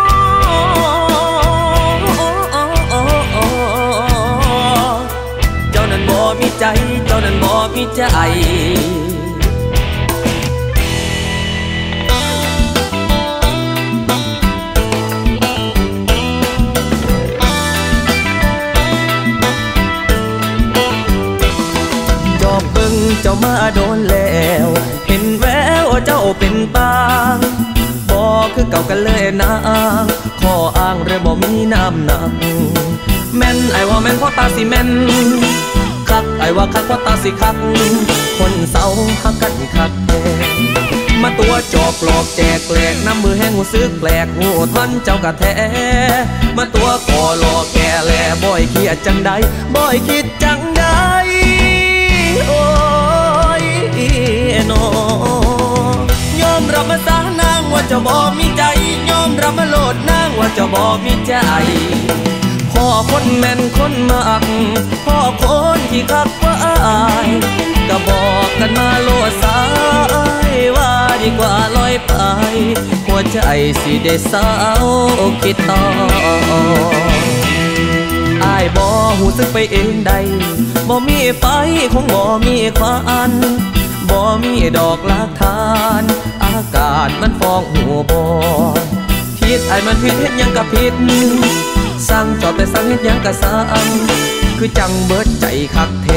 เจ้านั้นบ่มีใจ เจ้านั้นบ่มีใจ เจ้ามาโดนแล้ว เห็นแววเจ้าเป็นตางบอกคือเก่ากันเลยนะขออ้างเรือบ่มีน้ำหนักแม่นไอว่าแม่นพ่อตาสิแม่นคักไอว่าคักพ่อตาสิคัก คนเศร้าคักกันคักแท้มาตัวจอกหลอกแจกแหลกน้ำมือแห้งหูซึกแปลกหูท่านเจ้ากะแท้มาตัวขอหลอกแก่แหล่บ่อยเคียดจังใดบ่อยคิดจัง นอยอมรับมาสานางว่าจะบอกมีใจ ยอมรับมาโลดนางว่าจะบอกมีใจ พ่อคนแม่นคนมากพ่อคนที่คักว่าอายก็บอกกันมาโลดสายว่าดีกว่าลอยไป หัวใจสิได้สาวคิดต่ออายบอหูซึกไปเองใดบ่มีไฟคงบ่มีควัน บ่มีดอกลักทาน อากาศมันฟองหัวบ่ผิดไอ้มันผิดเฮ็ดยังกับผิดสั่งจอบแต่สั่งเฮ็ดยังกับสั่งคือจังเบิดใจคักเท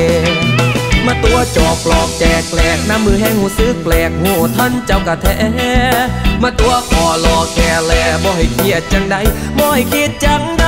มาตัวจอกหลอกแจกแหลกน้ำมือแห้งหูซื้อแปลกหูท่านเจ้ากะแท้มาตัวขอหลอกแก่แลบ่ให้เครียดจังใดบ่ให้คิดจังใด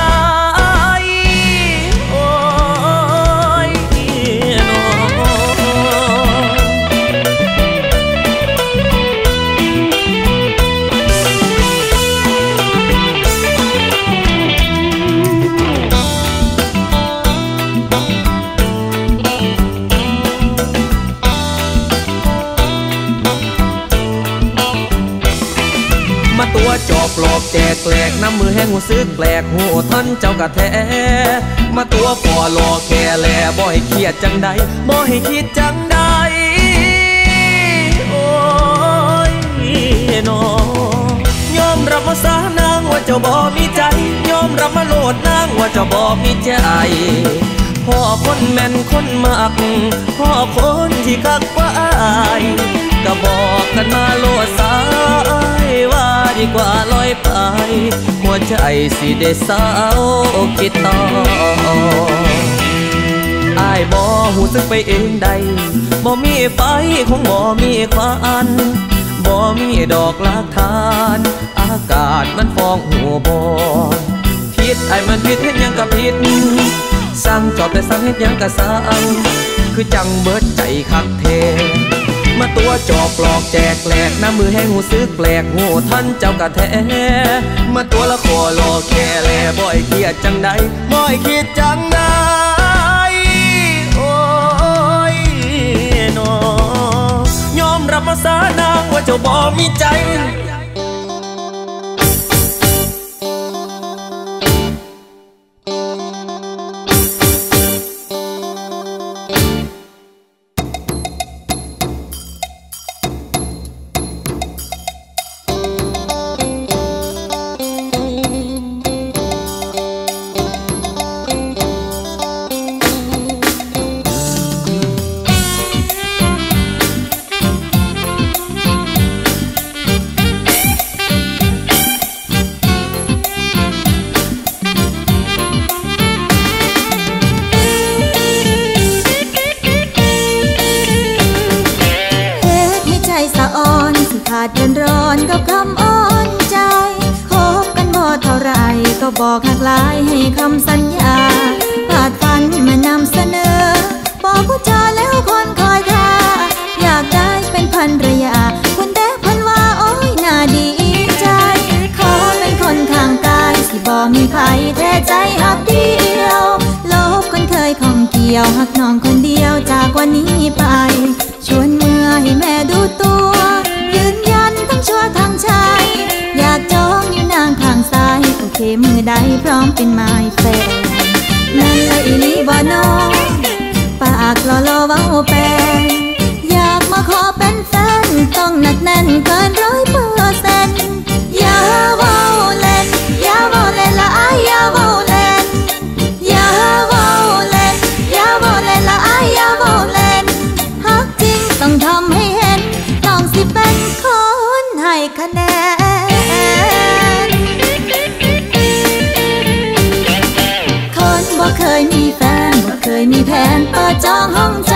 จอบหลอกแจกแหลกน้ำมือแห้งหูซึกแปลกหูท่านเจ้ากะแท้ มาตัวปอหลอกแค่แลบ่ให้เครียดจังใดบ่ให้คิดจังใดโอ้ยน้องยอมรับมาสานางว่าเจ้าบ่มีใจ ยอมรับมาโลดนางว่าเจ้าบ่มีใจพ่อคนแม่นคนมากพ่อคนที่คักไว ก็บอกกันมาโลดสายว่าดีกว่าลอยไป หัวใจสิได้สาวคิดต่ออายบอหูซึกไปเองใดบ่มีไฟคงบ่มีควันบ่มีดอกลักทาน อากาศมันฟองหัวบอผิดไอ้มันผิดเห็นยังกับผิดสั่งจอบแต่สั่งเห็นยังกับสั่งคือจังเบิดใจคักเท มาตัวจอกปลอกแจกแหลกน้ำมือแห้งหูซึกแปลกหูท่านเจ้ากะแท้มาตัวละคอหลอกแค่แลบ่อยเครียดจังใดบ่อยคิดจังใดโอ้ยนอยอมรับมาสานางว่าเจ้าบ่มีใจ บอกหักลายให้คำสัญญาผาดฟันมานำเสนอ บอกผู้จาแล้วคนคอยท่าอยากได้เป็นพันรยาคุณแต่พันว่าโอ้ยน่าดีใจ ขอเป็นคนข้างกายสิบอมีภัยแท้ใจหักเดียวลบคนเคยของเกี่ยวหักน้องคนเดียวจากวันนี้ไป ได้พร้อมเป็นไม้แฟนนั่นเลยอีลีบอนอปากหล่อหลอเว้าแปนอยากมาขอเป็นแฟน ต้องหนักแน่นเกินร้อยเปอร์เซ็น แผนปิดจองห้องใจ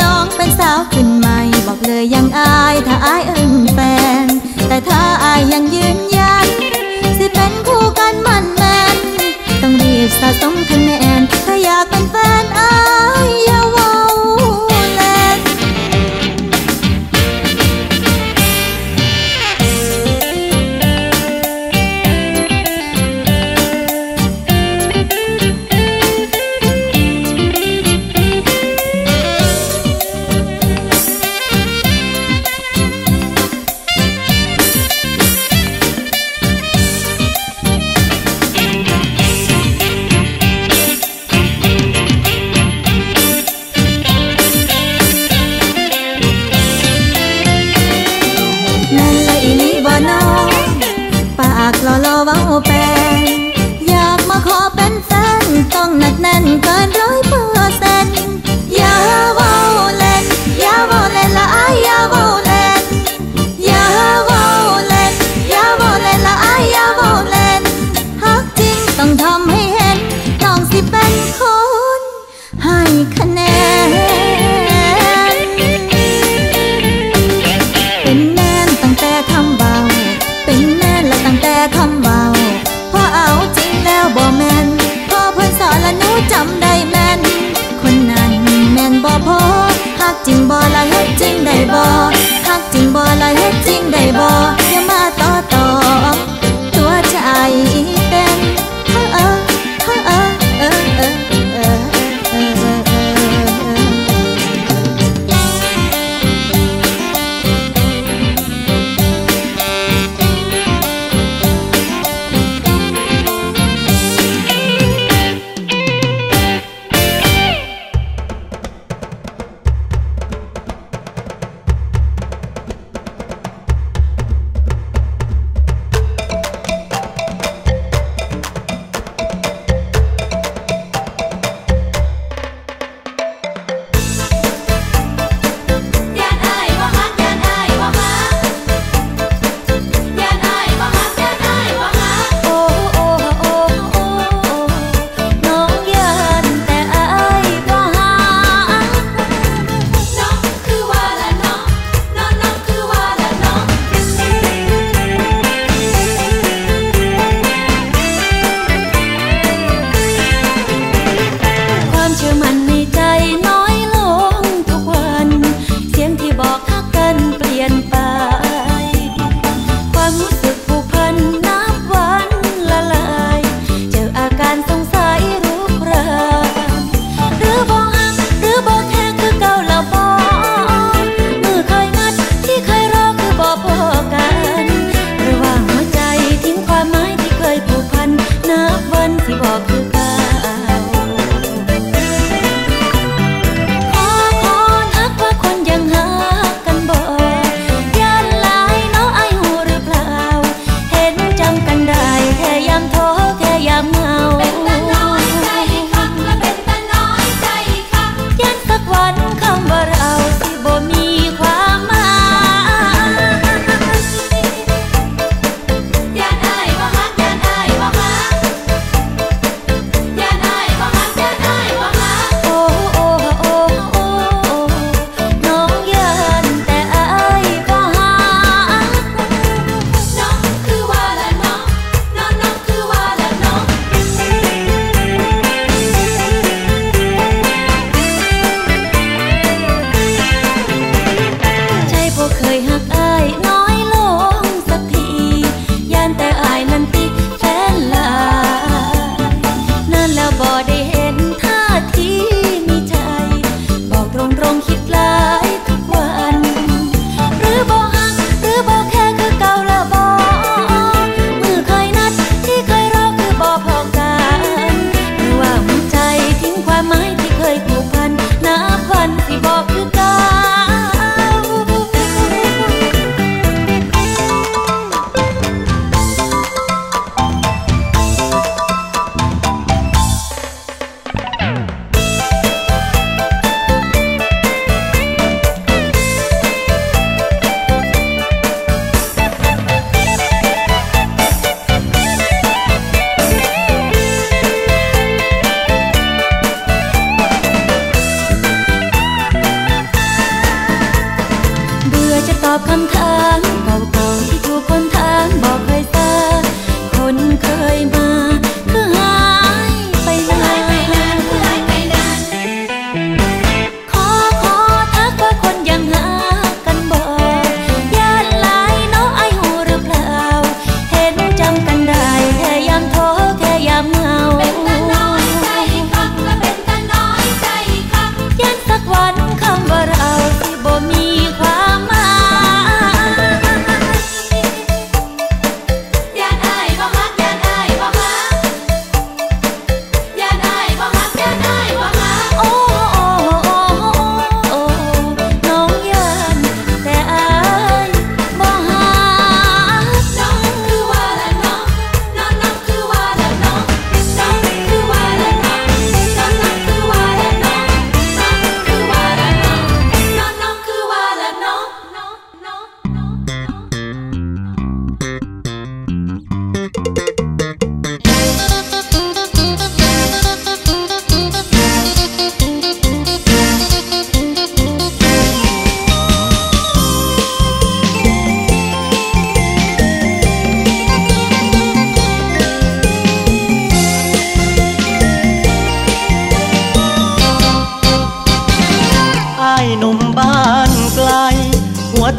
น้องเป็นสาวขึ้นใหม่ บอกเลยยังอายถ้าอายเอ่ย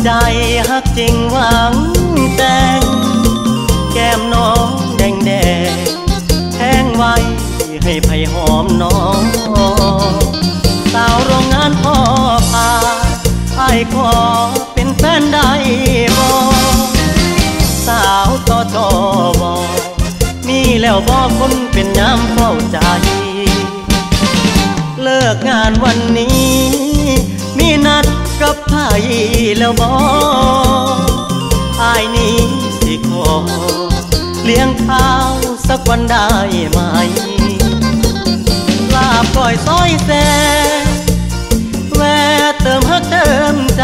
ใจฮักจริงหวังแต่งแก้มน้องแดงแดงแทงไว้ให้ไผ่หอมน้องสาวโรงงานพ่อพาไอ้ขอเป็นแฟนได้บ่สาวต่อจอบอมีแล้วบ่คนเป็นยามเฝ้าใจ เลิกงานวันนี้ กับไผแล้วบ่อายนี้สิขอ เลี้ยงข้าวสักวันได้ไหม ลาบก้อยซอยแซแวะเติมฮักเติมใจ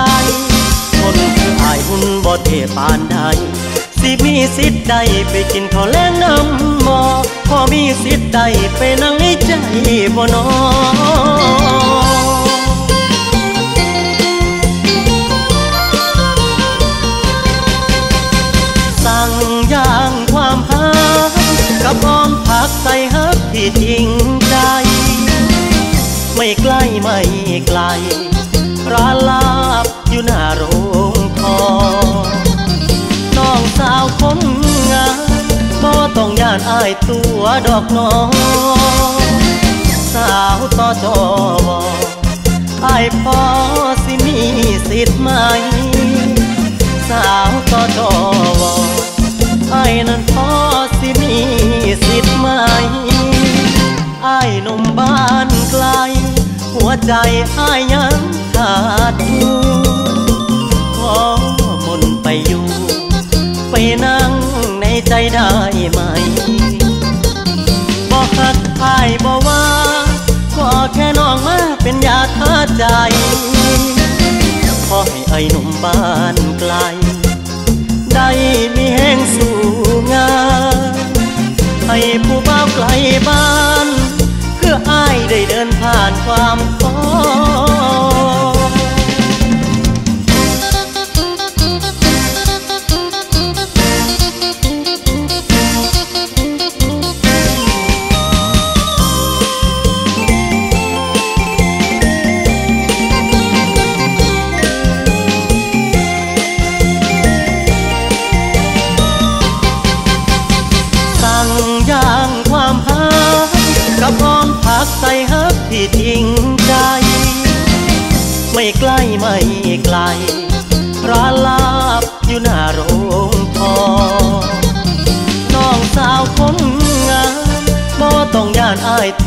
คนคืออายหุ่นบ่เทปานใดสิมีสิทธิ์ใดไปกินข้าวแลงน้ำบ่พอมีสิทธิ์ใดไปนั่งในใจบ่นอสั่ ใกล้ไม่ไกล ร้านลาบอยู่หน้าโรงทองน้องสาวคนงามบ่ต้องย่านอายตัวดอกน้องสาวต่อจอบอายพอสิมีสิทธิ์ไหม สาวต่อจอวอไอ้นั้นพอสิมีสิทธิ์ไหมไอ้หนุ่มบ้าน วใจไอ้ยังขาดอยู่ขอมนไปอยู่ ไปนั่งในใจได้ไหมบอกหักไอ้บอกว่าก็แค่น้องมาเป็นยาทาใจ ขอให้ไอ้หนุ่มบ้านไกล ได้มีแห่งสู่งานให้ผู้บ่าวไกลบ้าน ได้เดินผ่านความท้อ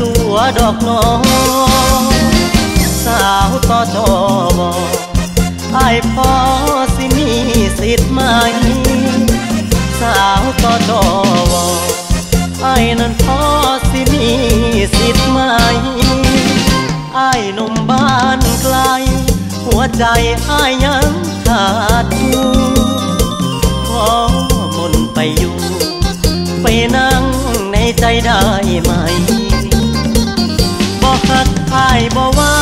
ตัวดอกน้องสาวต่อจอบไอายพอสิมีสิทธิ์ไหม สาวต่อจอวอไอ้นั้นพอสิมีสิทธิ์ไหมไอ้หนุ่มบ้านไกล หัวใจไอ้ยังขาดอยู่ขอมนไปอยู่ ไปนั่งในใจได้ไหม หักอายบอกว่า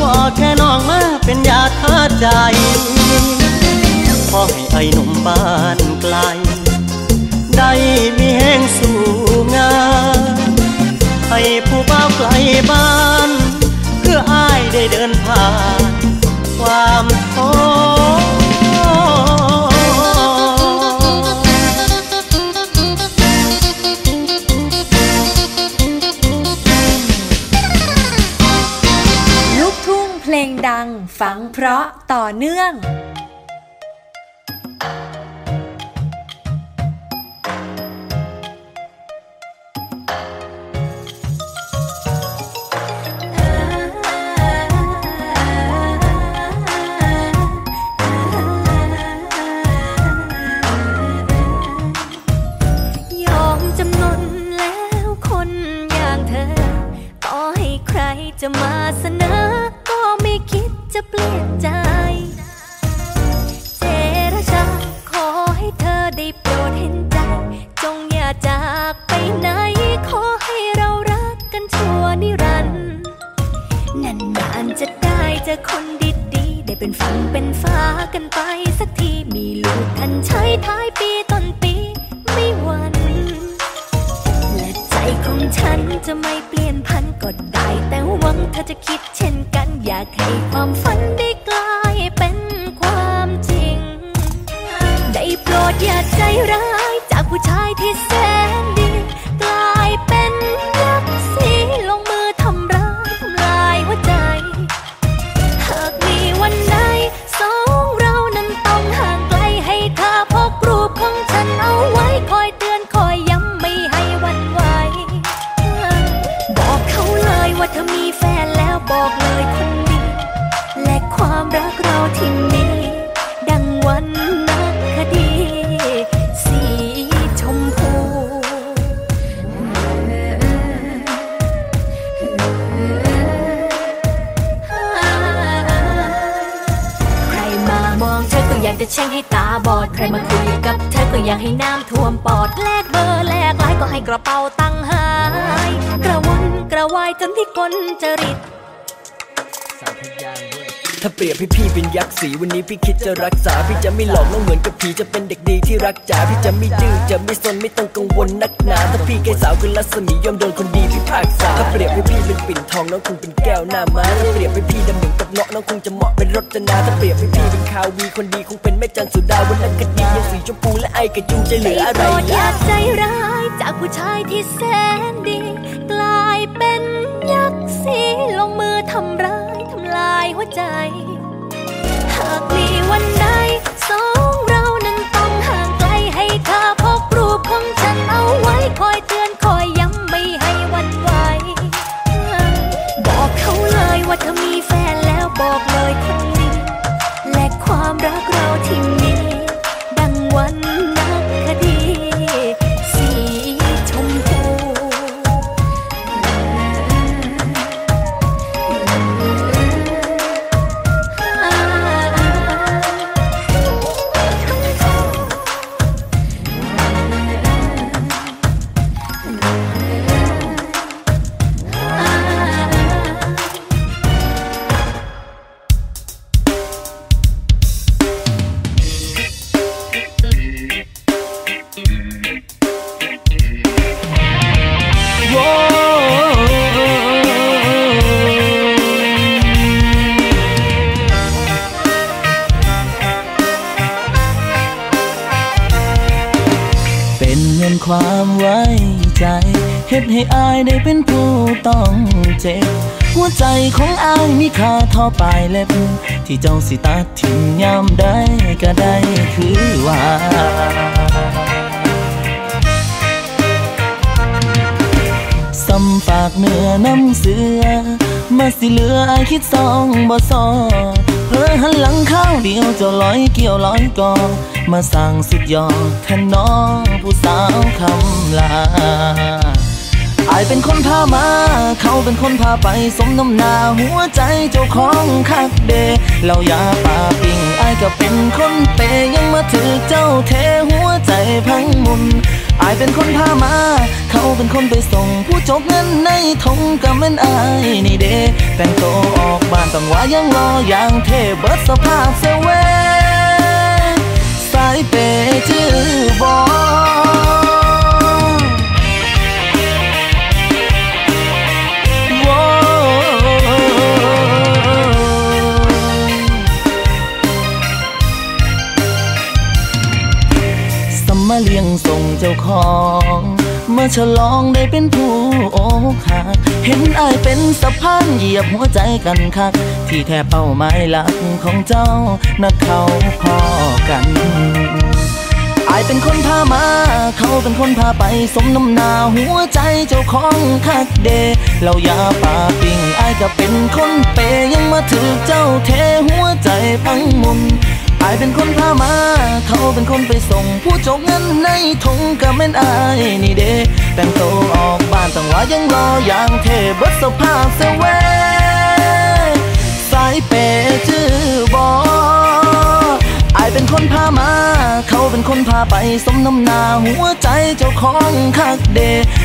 ก็แค่น้องมาเป็นยาทาใจขอให้ไอ้หนุ่มบ้านไกล ได้มีแห่งสู่งานให้ผู้บ่าวไกลบ้าน ใจ เจรจาขอให้เธอได้โปรดเห็นใจ จงอย่าจากไปไหน ขอให้เรารักกันชั่วนิรันดร์นานๆจะได้เจอคนดีๆ ได้เป็นฝันเป็นฟ้ากันไปสักที มีลูกทันใช้ท้ายปีต้นปีไม่หวั่นและใจของฉันจะไม่เปลี่ยนพันก็ได้แต่หวังเธอจะคิดเช่นกันากให้ความฝันได้กลายเป็นความจริง ได้โปรดอย่าใจร้ายจากผู้ชายที่ บอด ใครมาคุยกับเธอก็อยากให้น้ำท่วมปอด แลกเบอร์แลกไลน์ก็ให้กระเป๋าตังค์หาย กระวนกระวายจนที่คนจริต ถ้าเปรียบให้พี่เป็นยักษ์สีวันนี้พี่คิดจะรักษา พี่จะไม่หลอกน้องเหมือนกับผีจะเป็นเด็กดีที่รักจ๋าพี่จะไม่ดื้อจะไม่สนไม่ต้องกังวลนักหนาถ้าพี่แค่สาวคือรัศมียอมโดนคนดีพิพากษาถ้าเปรียบให้พี่เป็นปิ่นทองน้องคงเป็นแก้วหน้าม้าถ้าเปรียบให้พี่ดำเหมือนกับเงาะน้องคงจะเหมาะเป็นรจนาถ้าเปรียบให้พี่เป็นคาวีคนดีคงเป็นแม่จันสุดาวันนักคดียังสีชมพูและไอกระจุงจะเหลืออะไรโปรดอย่าล่ะใจร้ายจากผู้ชายที่แสนดี หัวใจ หากมีวันใดสองเรานั้นต้องห่างไกลให้เธอพกรูปของฉันเอาไว้คอยเตือน อายได้เป็นผู้ต้องเจ็บ หัวใจของอายมีค่าเท่าปลายเล็บ ที่เจ้าสิตัดทิ้งยามได้ก็ได้คือว่าสำฝากเนื้อน้ำเสือ มาสิเหลือไอายคิดสองบ่ซอเพื่อหันหลังข้าวเดียวเจะลอยเกี่ยวลอยกอมาสั่งสุดยอดแทนน้องผู้สาวคำลา อายเป็นคนพามา เขาเป็นคนพาไปสมน้ำหนาหัวใจเจ้าของคักเดเราอย่าปาปิงอายก็เป็นคนเปย์ยังมาถือเจ้าเทหัวใจพังมุนอายเป็นคนพามา เขาเป็นคนไปส่ง ผู้จกเงินในทงกับแม่นอายนี่เดแต่งตัวออกบ้านต้องว่ายังรออย่างเทเบิดสภาพเซเวสายเปย์ชื่อบอ มมาเลี้ยงส่งเจ้าของมาฉลองได้เป็นผู้โอกหักเห็นอายเป็นสะพานเหยียบหัวใจกันคัก ที่แท้เป้าหมายหลักของเจ้านักเขาพอกันอายเป็นคนพามา เขาเป็นคนพาไปสมน้ำหนาหัวใจเจ้าของคักเดเราอย่าป่าปิงอายก็เป็นคนเปย์ยังมาถือเจ้าเทหัวใจพังมุน อายเป็นคนพามา เขาเป็นคนไปส่ง ผู้จกเงินในถุงก็แม่นอายนี่เด้แต่งตัวออกบ้านต้องว่ายังรออย่างเทบิดสภาพเสเวสายเปย์ชื่อบออายเป็นคนพามา เขาเป็นคนพาไปสมน้ำนาหัวใจเจ้าของคักเด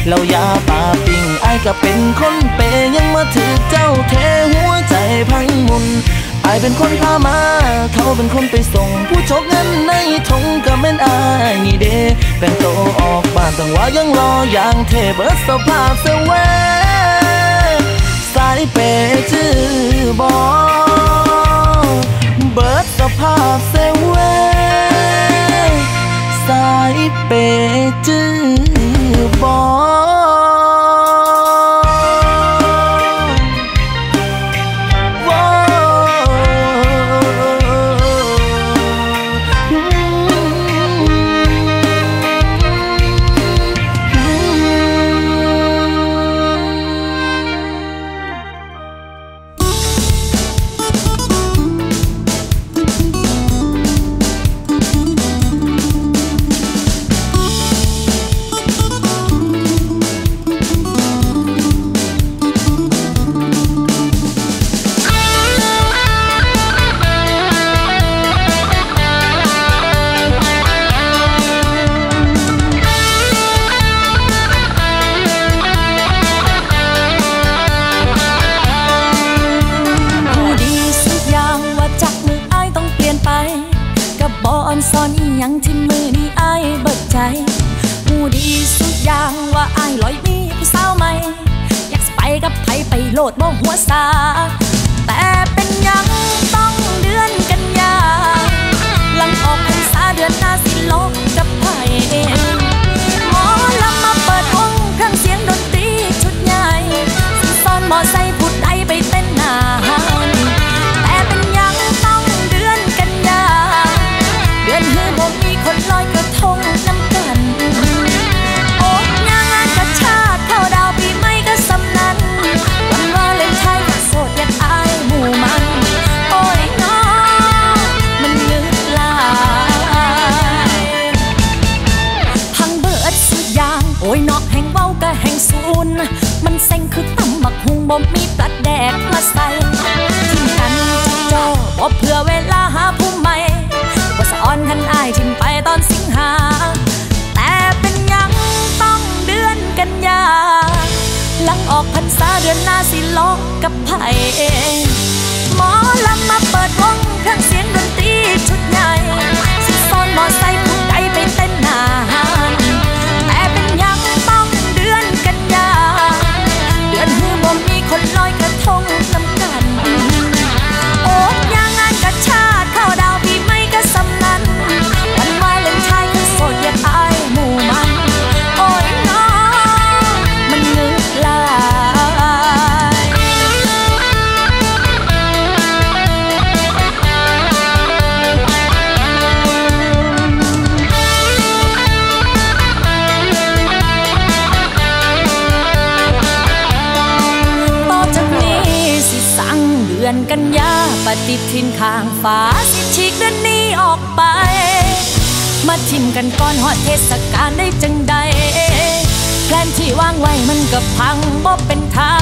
เรายาปาปิงอายก็เป็นคนเปย์ยังมาถือเจ้าเทหัวใจพังมุนายเป็นคนพามา เขาเป็นคนไปส่ง ผู้ชกเงินในทงก็แม่นอายนี่เดแต่งตัวออกบ้านต้งว่ายังรออย่างเทเบิดสภาพเสเวสายเปย์ชื่อบอเบิดสภาพเซเว่สายเปจื้อบอ อนซอนอีหยังที่มือนี้อ้ายเบิดใจผู้ดีสุดอย่างว่าอ้ายลอยมีผู้สาวใหม่อยากไปกับไผไปโลดบ่หัวซาแต่เป็นยังต้องเดือนกันยา หลังออกพรรษาเดือนหน้าสิลบกั บ่มีปลัดแดกมาใส่ทิ้งกันจักจอบ่เพื่อเวลาหาผู้ใหม่บ่สะออนคันอายทิ้งไปตอนสิงหา แต่เป็นยังต้องเดือนกันยา หลังออกพรรษาเดือนหน้าสิลอกกับไผ่หมอลำมาเปิดวงเครื่องเสียงดนตรีชุดใหญ่สิซอนมอไซค์ ทินข้างฟ้าสิฉีกเดินนี้ออกไป มาทิมกันก่อนฮอดเทศกาลได้จังใด แพลนที่วางไว้มันก็พังบ่เป็นท่า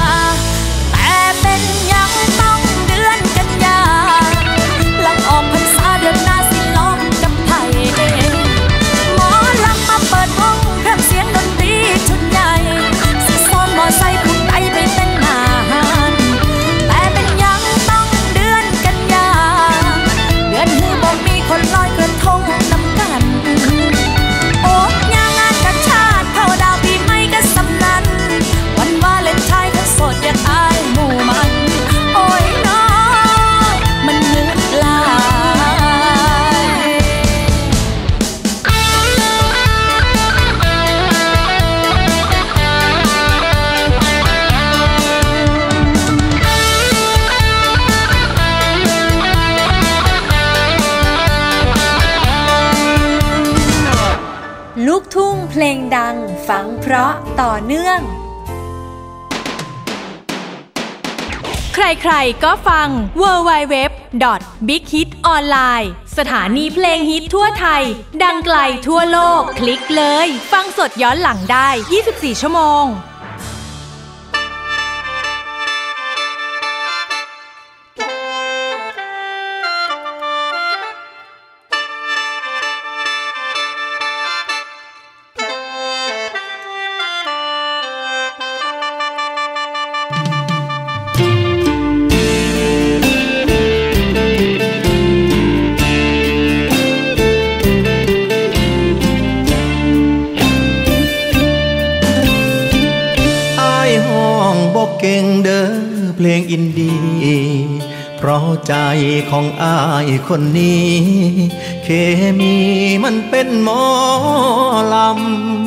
ต่อเนื่อง ใครๆ ก็ฟัง w w w b i g h i t o n l i n e สถานีเพลงฮิตทั่วไทย ดังไกลทั่วโลก คลิกเลย ฟังสดย้อนหลังได้ 24 ชั่วโมง กเก่งเด้อเพลงอินดี เพราะใจของอายคนนี้ เคมีมันเป็นหมอล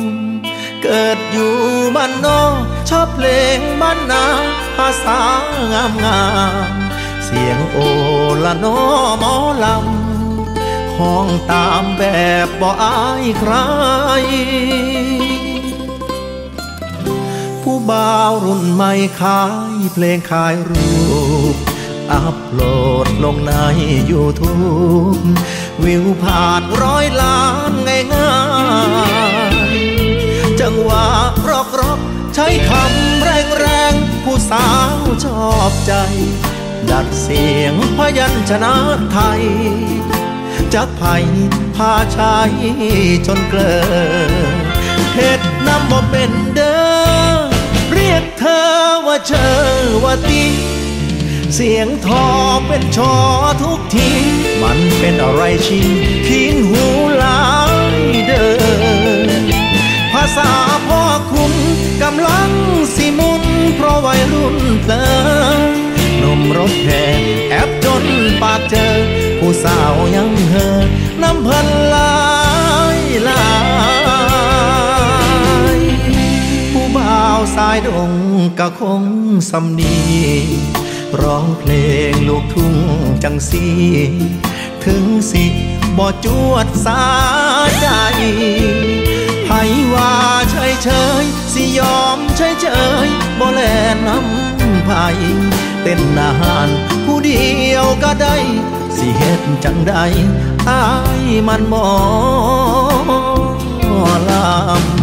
ำ เกิดอยู่บ้านนอกชอบเพลงบ้านนาภาษางามงามเสียงโอละนอหมอลำห้องตามแบบบ่อายใคร บ่าวรุ่นใหม่ขายเพลงขายรูป อัพโหลดลงในยูทูบวิวผ่านร้อยล้านง่ายๆจังหวะร็อกรอกใช้คำแรงแรงผู้สาวชอบใจ ดัดเสียงพยัญชนะไทยจักไผ่พาชายจนเกลอเห็ดน้ำบ่เป็นเด้อ ว่าเชอว่าตีเสียงทอเป็นชอทุกที มันเป็นอะไรชิงขิงหูหลายเดิน ภาษาพ่อคุณกำลังสิมุน เพราะวัยรุ่นเติมนมรถแห่แอบจนปากเจอ ผู้สาวยังเฮอน้ำพันลายลาย สายดงก็คงสำนีร้องเพลงลูกทุ่งจังสีถึงสิบ่จวดสาใจไผว่าเฉยเฉยสิยอมเฉยเฉยบ่แลน้ำไผเต้นนานผู้เดียวก็ได้ สิเฮ็ดจังใดอายมันบ่ลำ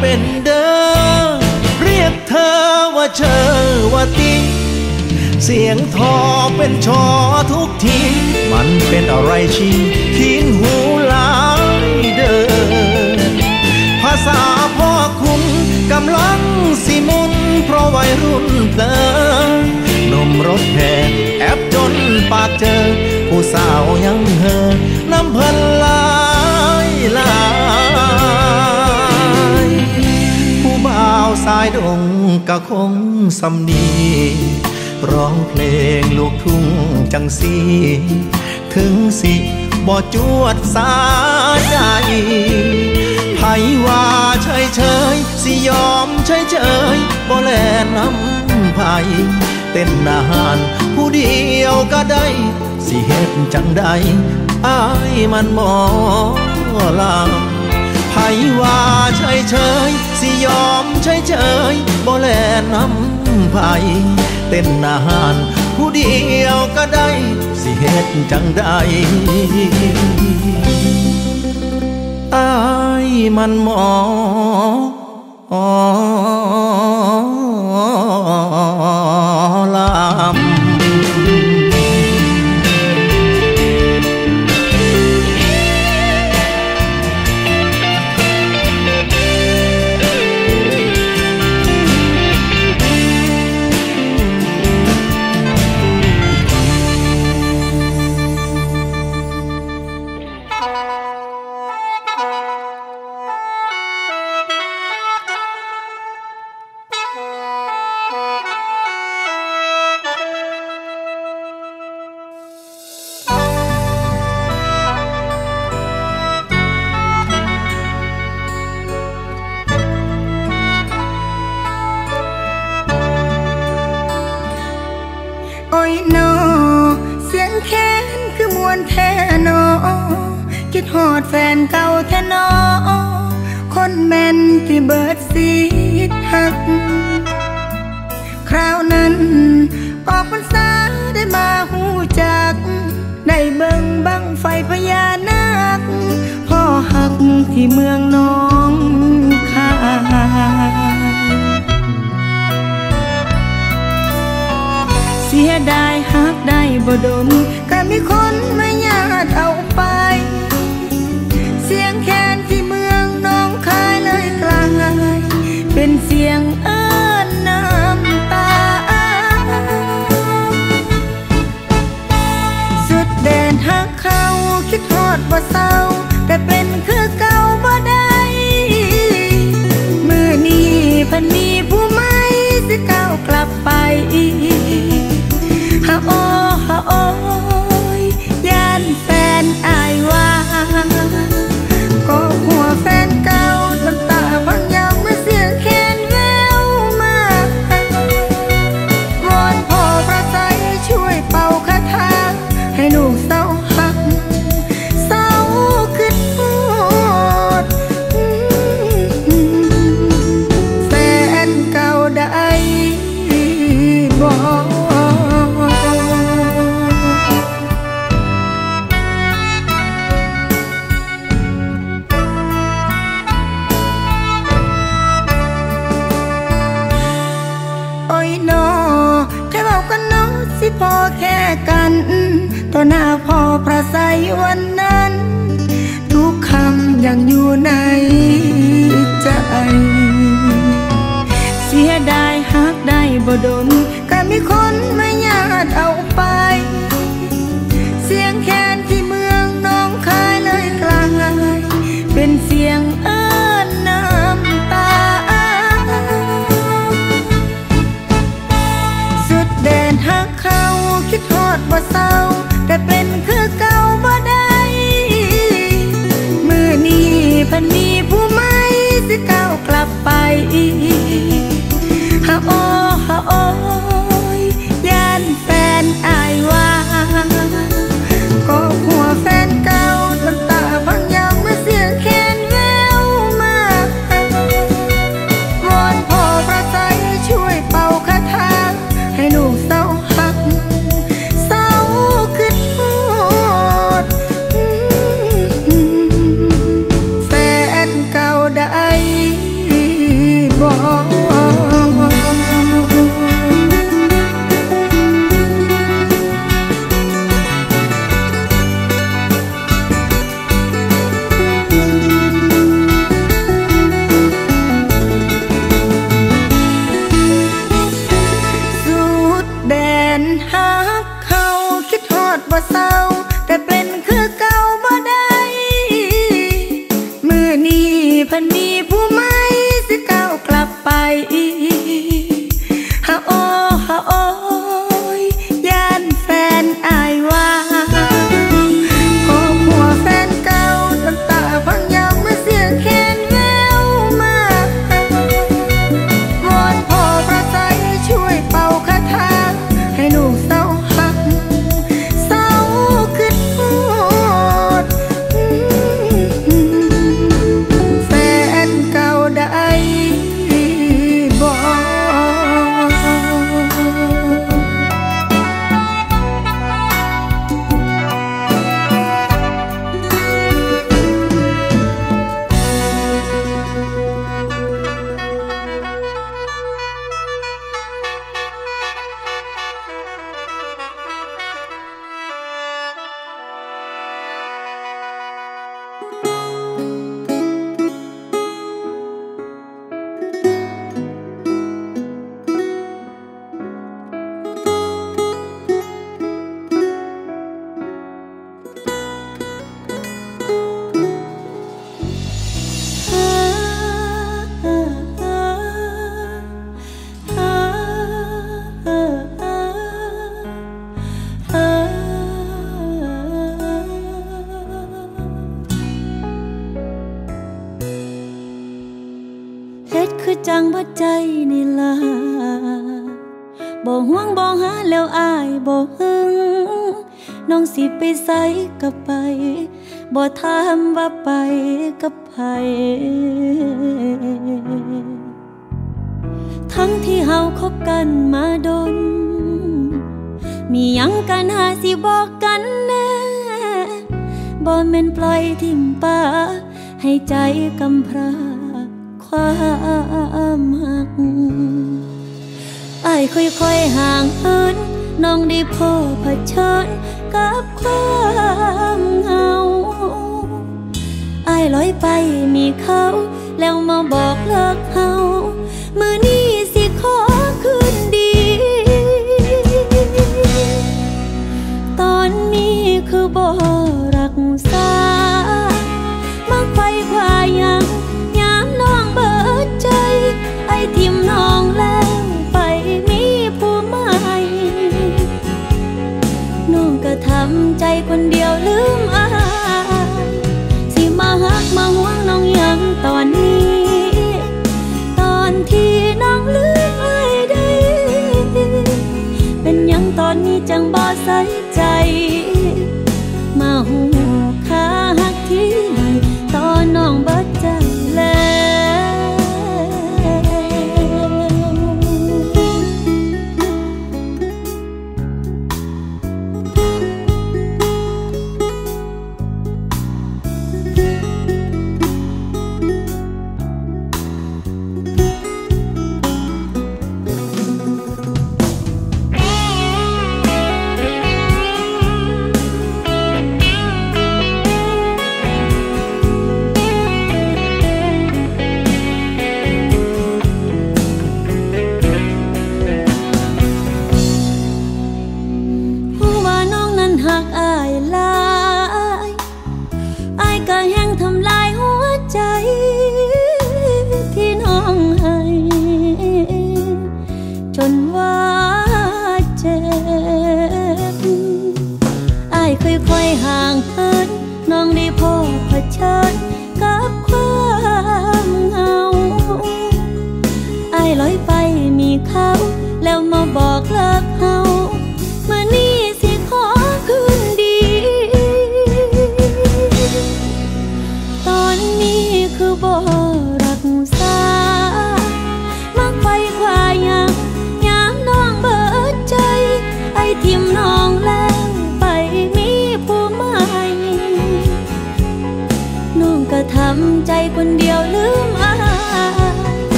เป็นเด้อเรียกเธอว่าเชอว่าติเสียงทอเป็นชอทุกที มันเป็นอะไรชิงทิ้งหูหลายเดิน ภาษาพ่อคุณกำลังสิมุน เพราะวัยรุ่นเพลินนมรถแห่แอบจนปากเจอ ผู้สาวยังเฮอน้ำเพลินหลายหลายาวสายดงก็คงสำนีร้องเพลงลูกทุ่งจังสีถึงสิบ่จวดสาใจไผว่าเฉยเฉยสิยอมเฉยเฉยบ่แลน้ำไผเต้นนานผู้เดียวก็ได้ สิเฮ็ดจังใดอายมันหมอลำ ไผว่าเฉยเฉยสิยอมเฉยเฉยบ่แลน้ำไผเต้นนานผู้เดียวก็ได้ สิเฮ็ดจังใดอายมันหมอ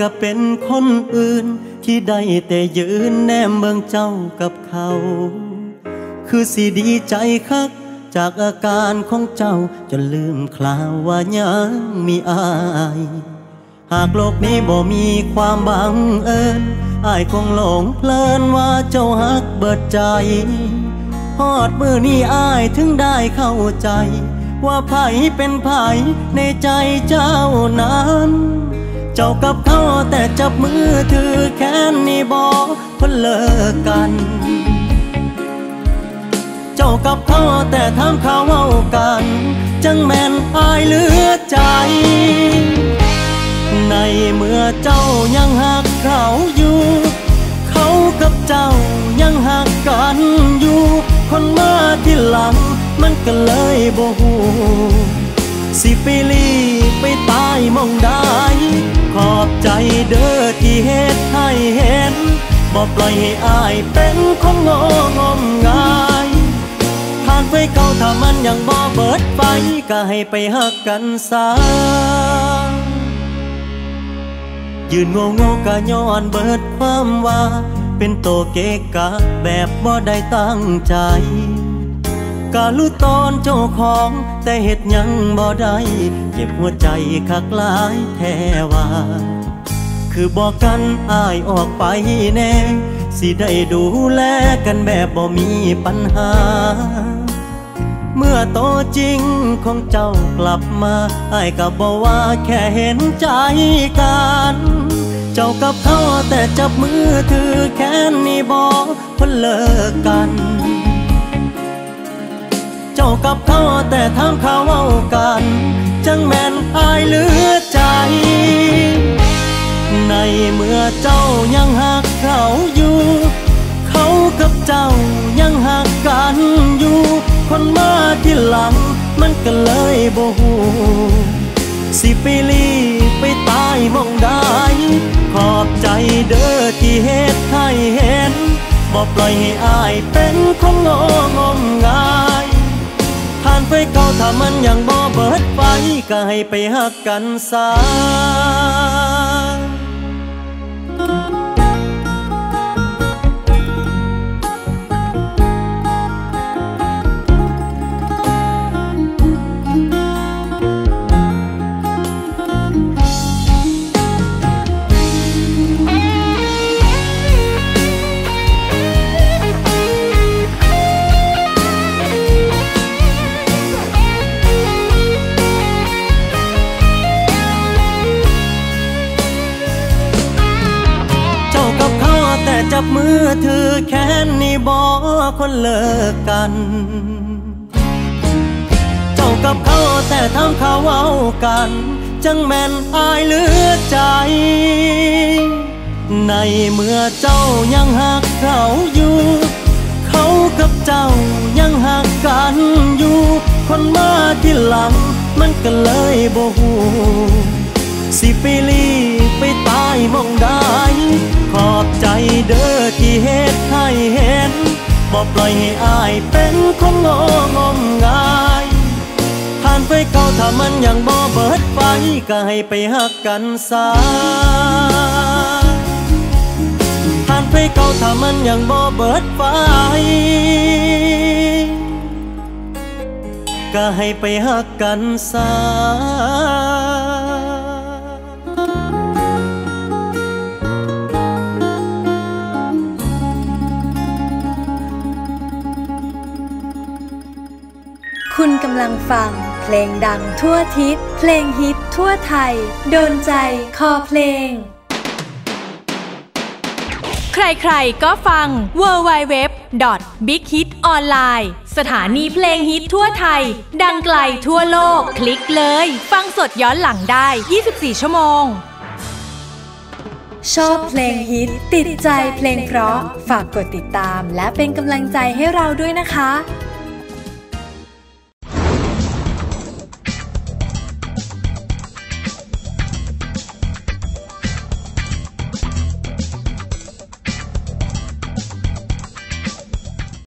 ก็เป็นคนอื่น ที่ได้แต่ยืนแนมเมืองเจ้ากับเขา คือสิดีใจคัก จากอาการของเจ้าจนลืมคลาวว่ายังมีอาย หากโลกนี้บ่มีความบังเอิญอายคงหลงเพลินว่าเจ้าฮักเบิดใจฮอดมือนี้อายถึงได้เข้าใจ ว่าไผเป็นไผในใจเจ้านั้น เจ้ากับ เขาแต่จับมือถือแขนนี่บอกเพิ่นเลิกกัน เจ้ากับเขาแต่ทำเขาเว้ากัน จังแม่นอายเหลือใจ ในเมื่อเจ้ายังหักเขาอยู่ เขากับเจ้ายังหักกันอยู่ คนมาที่หลังมันก็เลยบ่หูสิไปลีไปตายมองได้ อบใจเด้อที่เฮ็ดให้เห็นบ่ปล่อยให้อายเป็นคนโง่งมงายผ่านไปเขาถ้ามันยังบ่เบิดไฟก็ให้ไปหักกันซะยืนโง่โง่กะย้อนเบิดความว่า เป็นโตเกกะแบบบ่ได้ตั้งใจ กาลุตอนเจ้าของ แต่เหตุยังบ่ได้เจ็บหัวใจคักลายแท้ว่า คือบอกกันอายออกไปแน่ สิได้ดูแลกันแบบบ่มีปัญหา เมื่อโตจริงของเจ้ากลับมาอายก็บอกว่าแค่เห็นใจกันเจ้ากับเขาแต่จับมือถือแค่นี้บอกพนเลิกกัน เจ้ากับเขาแต่ทำเขาเว้ากัน จังแม่นอายเหลือใจ ในเมื่อเจ้ายังหักเขาอยู่ เขากับเจ้ายังหักกันอยู่ คนมาที่หลังมันก็เลยโบหูสิไปลีไปตายมองได้ขอบใจเด้อที่เหตุให้เห็นบอกปล่อยให้อายเป็นของงงงาย ผ่านไปเขาถ้ามันยังบ่เบิดไปก็ให้ไปหักกันซา จับมือถือแค่นี้บอกคนเลิกกัน เจ้ากับเขาแต่ทำเขาเอากัน จังแม่นอายเหลือใจ ในเมื่อเจ้ายังหักเขาอยู่ เขากับเจ้ายังหักกันอยู่ คนมาที่หลังมันก็เลยโบหูสิไปลีไปตายมองได้ อบใจเด้อที่เหตุให้เห็นบอกปล่อยให้อายเป็นคนงงมงายผ่านไปเขาถ้ามันยังบ่เบิดไปก็ให้ไปหักกันซาผ่านไปเขาถ้ามันยังบ่เบิดไปก็ให้ไปหักกันซา คุณกำลังฟัง เพลงดังทั่วทิศ เพลงฮิตทั่วไทย โดนใจคอเพลง ใครๆ ก็ฟัง w w w b i g h i t o n l i n e สถานีเพลงฮิตทั่วไทย ดังไกลทั่วโลก คลิกเลย ฟังสดย้อนหลังได้ 24 ชั่วโมง ชอบเพลงฮิต ติดใจเพลงเพราะ ฝากกดติดตามและเป็นกำลังใจให้เราด้วยนะคะ